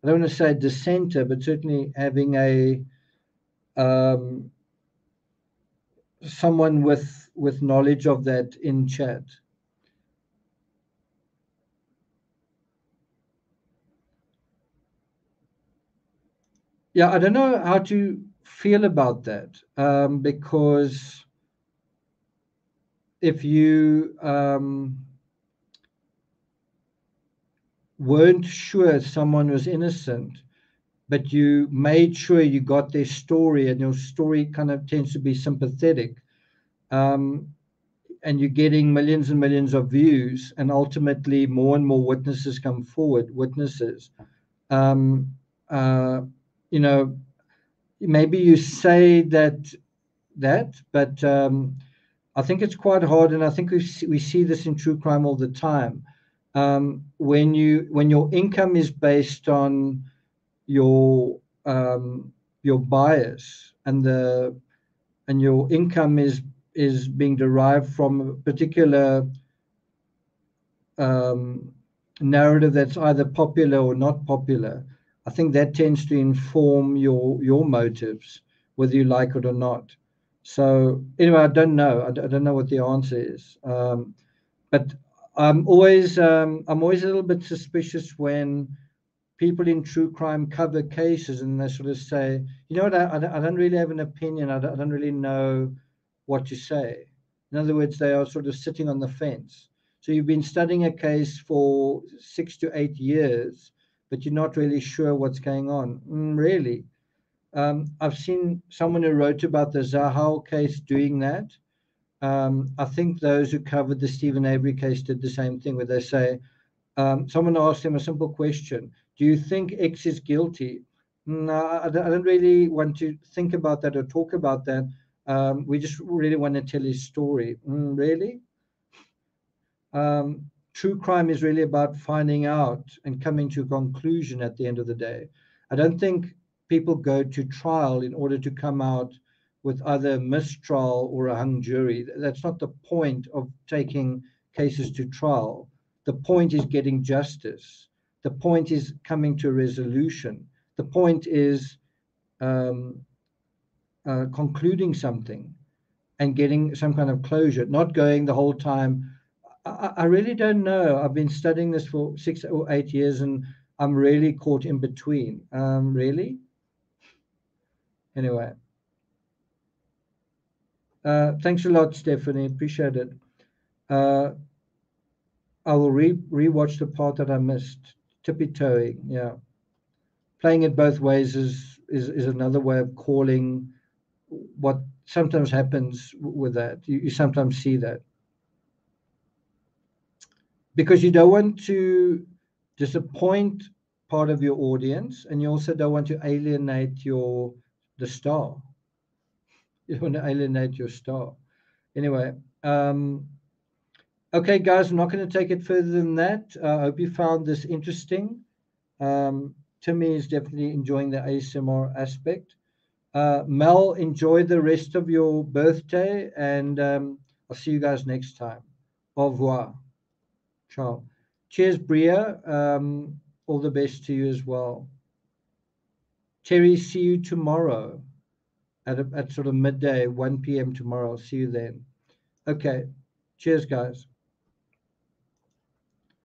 I don't want to say dissenter, but certainly having a um, someone with with knowledge of that in chat. yeah, I don't know how to feel about that um, because if you um, weren't sure someone was innocent, but you made sure you got their story, and your story kind of tends to be sympathetic, um, and you're getting millions and millions of views, and ultimately more and more witnesses come forward, witnesses. Um, uh, you know, maybe you say that that, but um, I think it's quite hard, and I think we see, we see this in true crime all the time. Um, when you when your income is based on your um, your bias and the and your income is is being derived from a particular um, narrative that's either popular or not popular, I think that tends to inform your your motives, whether you like it or not. So anyway, I don't know. I, don't know what the answer is. Um, but I'm always um, I'm always a little bit suspicious when people in true crime cover cases and they sort of say, you know what, I, I don't really have an opinion. I don't, I don't really know what to say. In other words, they are sort of sitting on the fence. So you've been studying a case for six to eight years but you're not really sure what's going on. Mm, really? Um, I've seen someone who wrote about the Zahau case doing that. Um, I think those who covered the Steven Avery case did the same thing, where they say, um, someone asked him a simple question Do you think X is guilty? No, I, don't really want to think about that or talk about that. Um, we just really want to tell his story. Mm, really? Um, true crime is really about finding out and coming to a conclusion at the end of the day. I don't think people go to trial in order to come out with either mistrial or a hung jury. That's not the point of taking cases to trial. The point is getting justice. The point is coming to a resolution. The point is um, uh, concluding something and getting some kind of closure, not going the whole time I, I really don't know. I've been studying this for six or eight years, and I'm really caught in between. Um, really. Anyway. Uh, thanks a lot, Stephanie. Appreciate it. Uh, I will re rewatch the part that I missed. Tippy toeing, yeah. Playing it both ways is, is is another way of calling what sometimes happens with that. You, you sometimes see that because you don't want to disappoint part of your audience and you also don't want to alienate your the star. You don't want to alienate your star. Anyway um okay guys i'm not going to take it further than that. Uh, i hope you found this interesting. Um timmy is definitely enjoying the asmr aspect. Uh mel enjoy the rest of your birthday and um i'll see you guys next time. Au revoir. Ciao. Cheers, Bria. Um, all the best to you as well. Terry, see you tomorrow at, a, at sort of midday, 1 p.m. tomorrow. I'll see you then. Okay. Cheers, guys.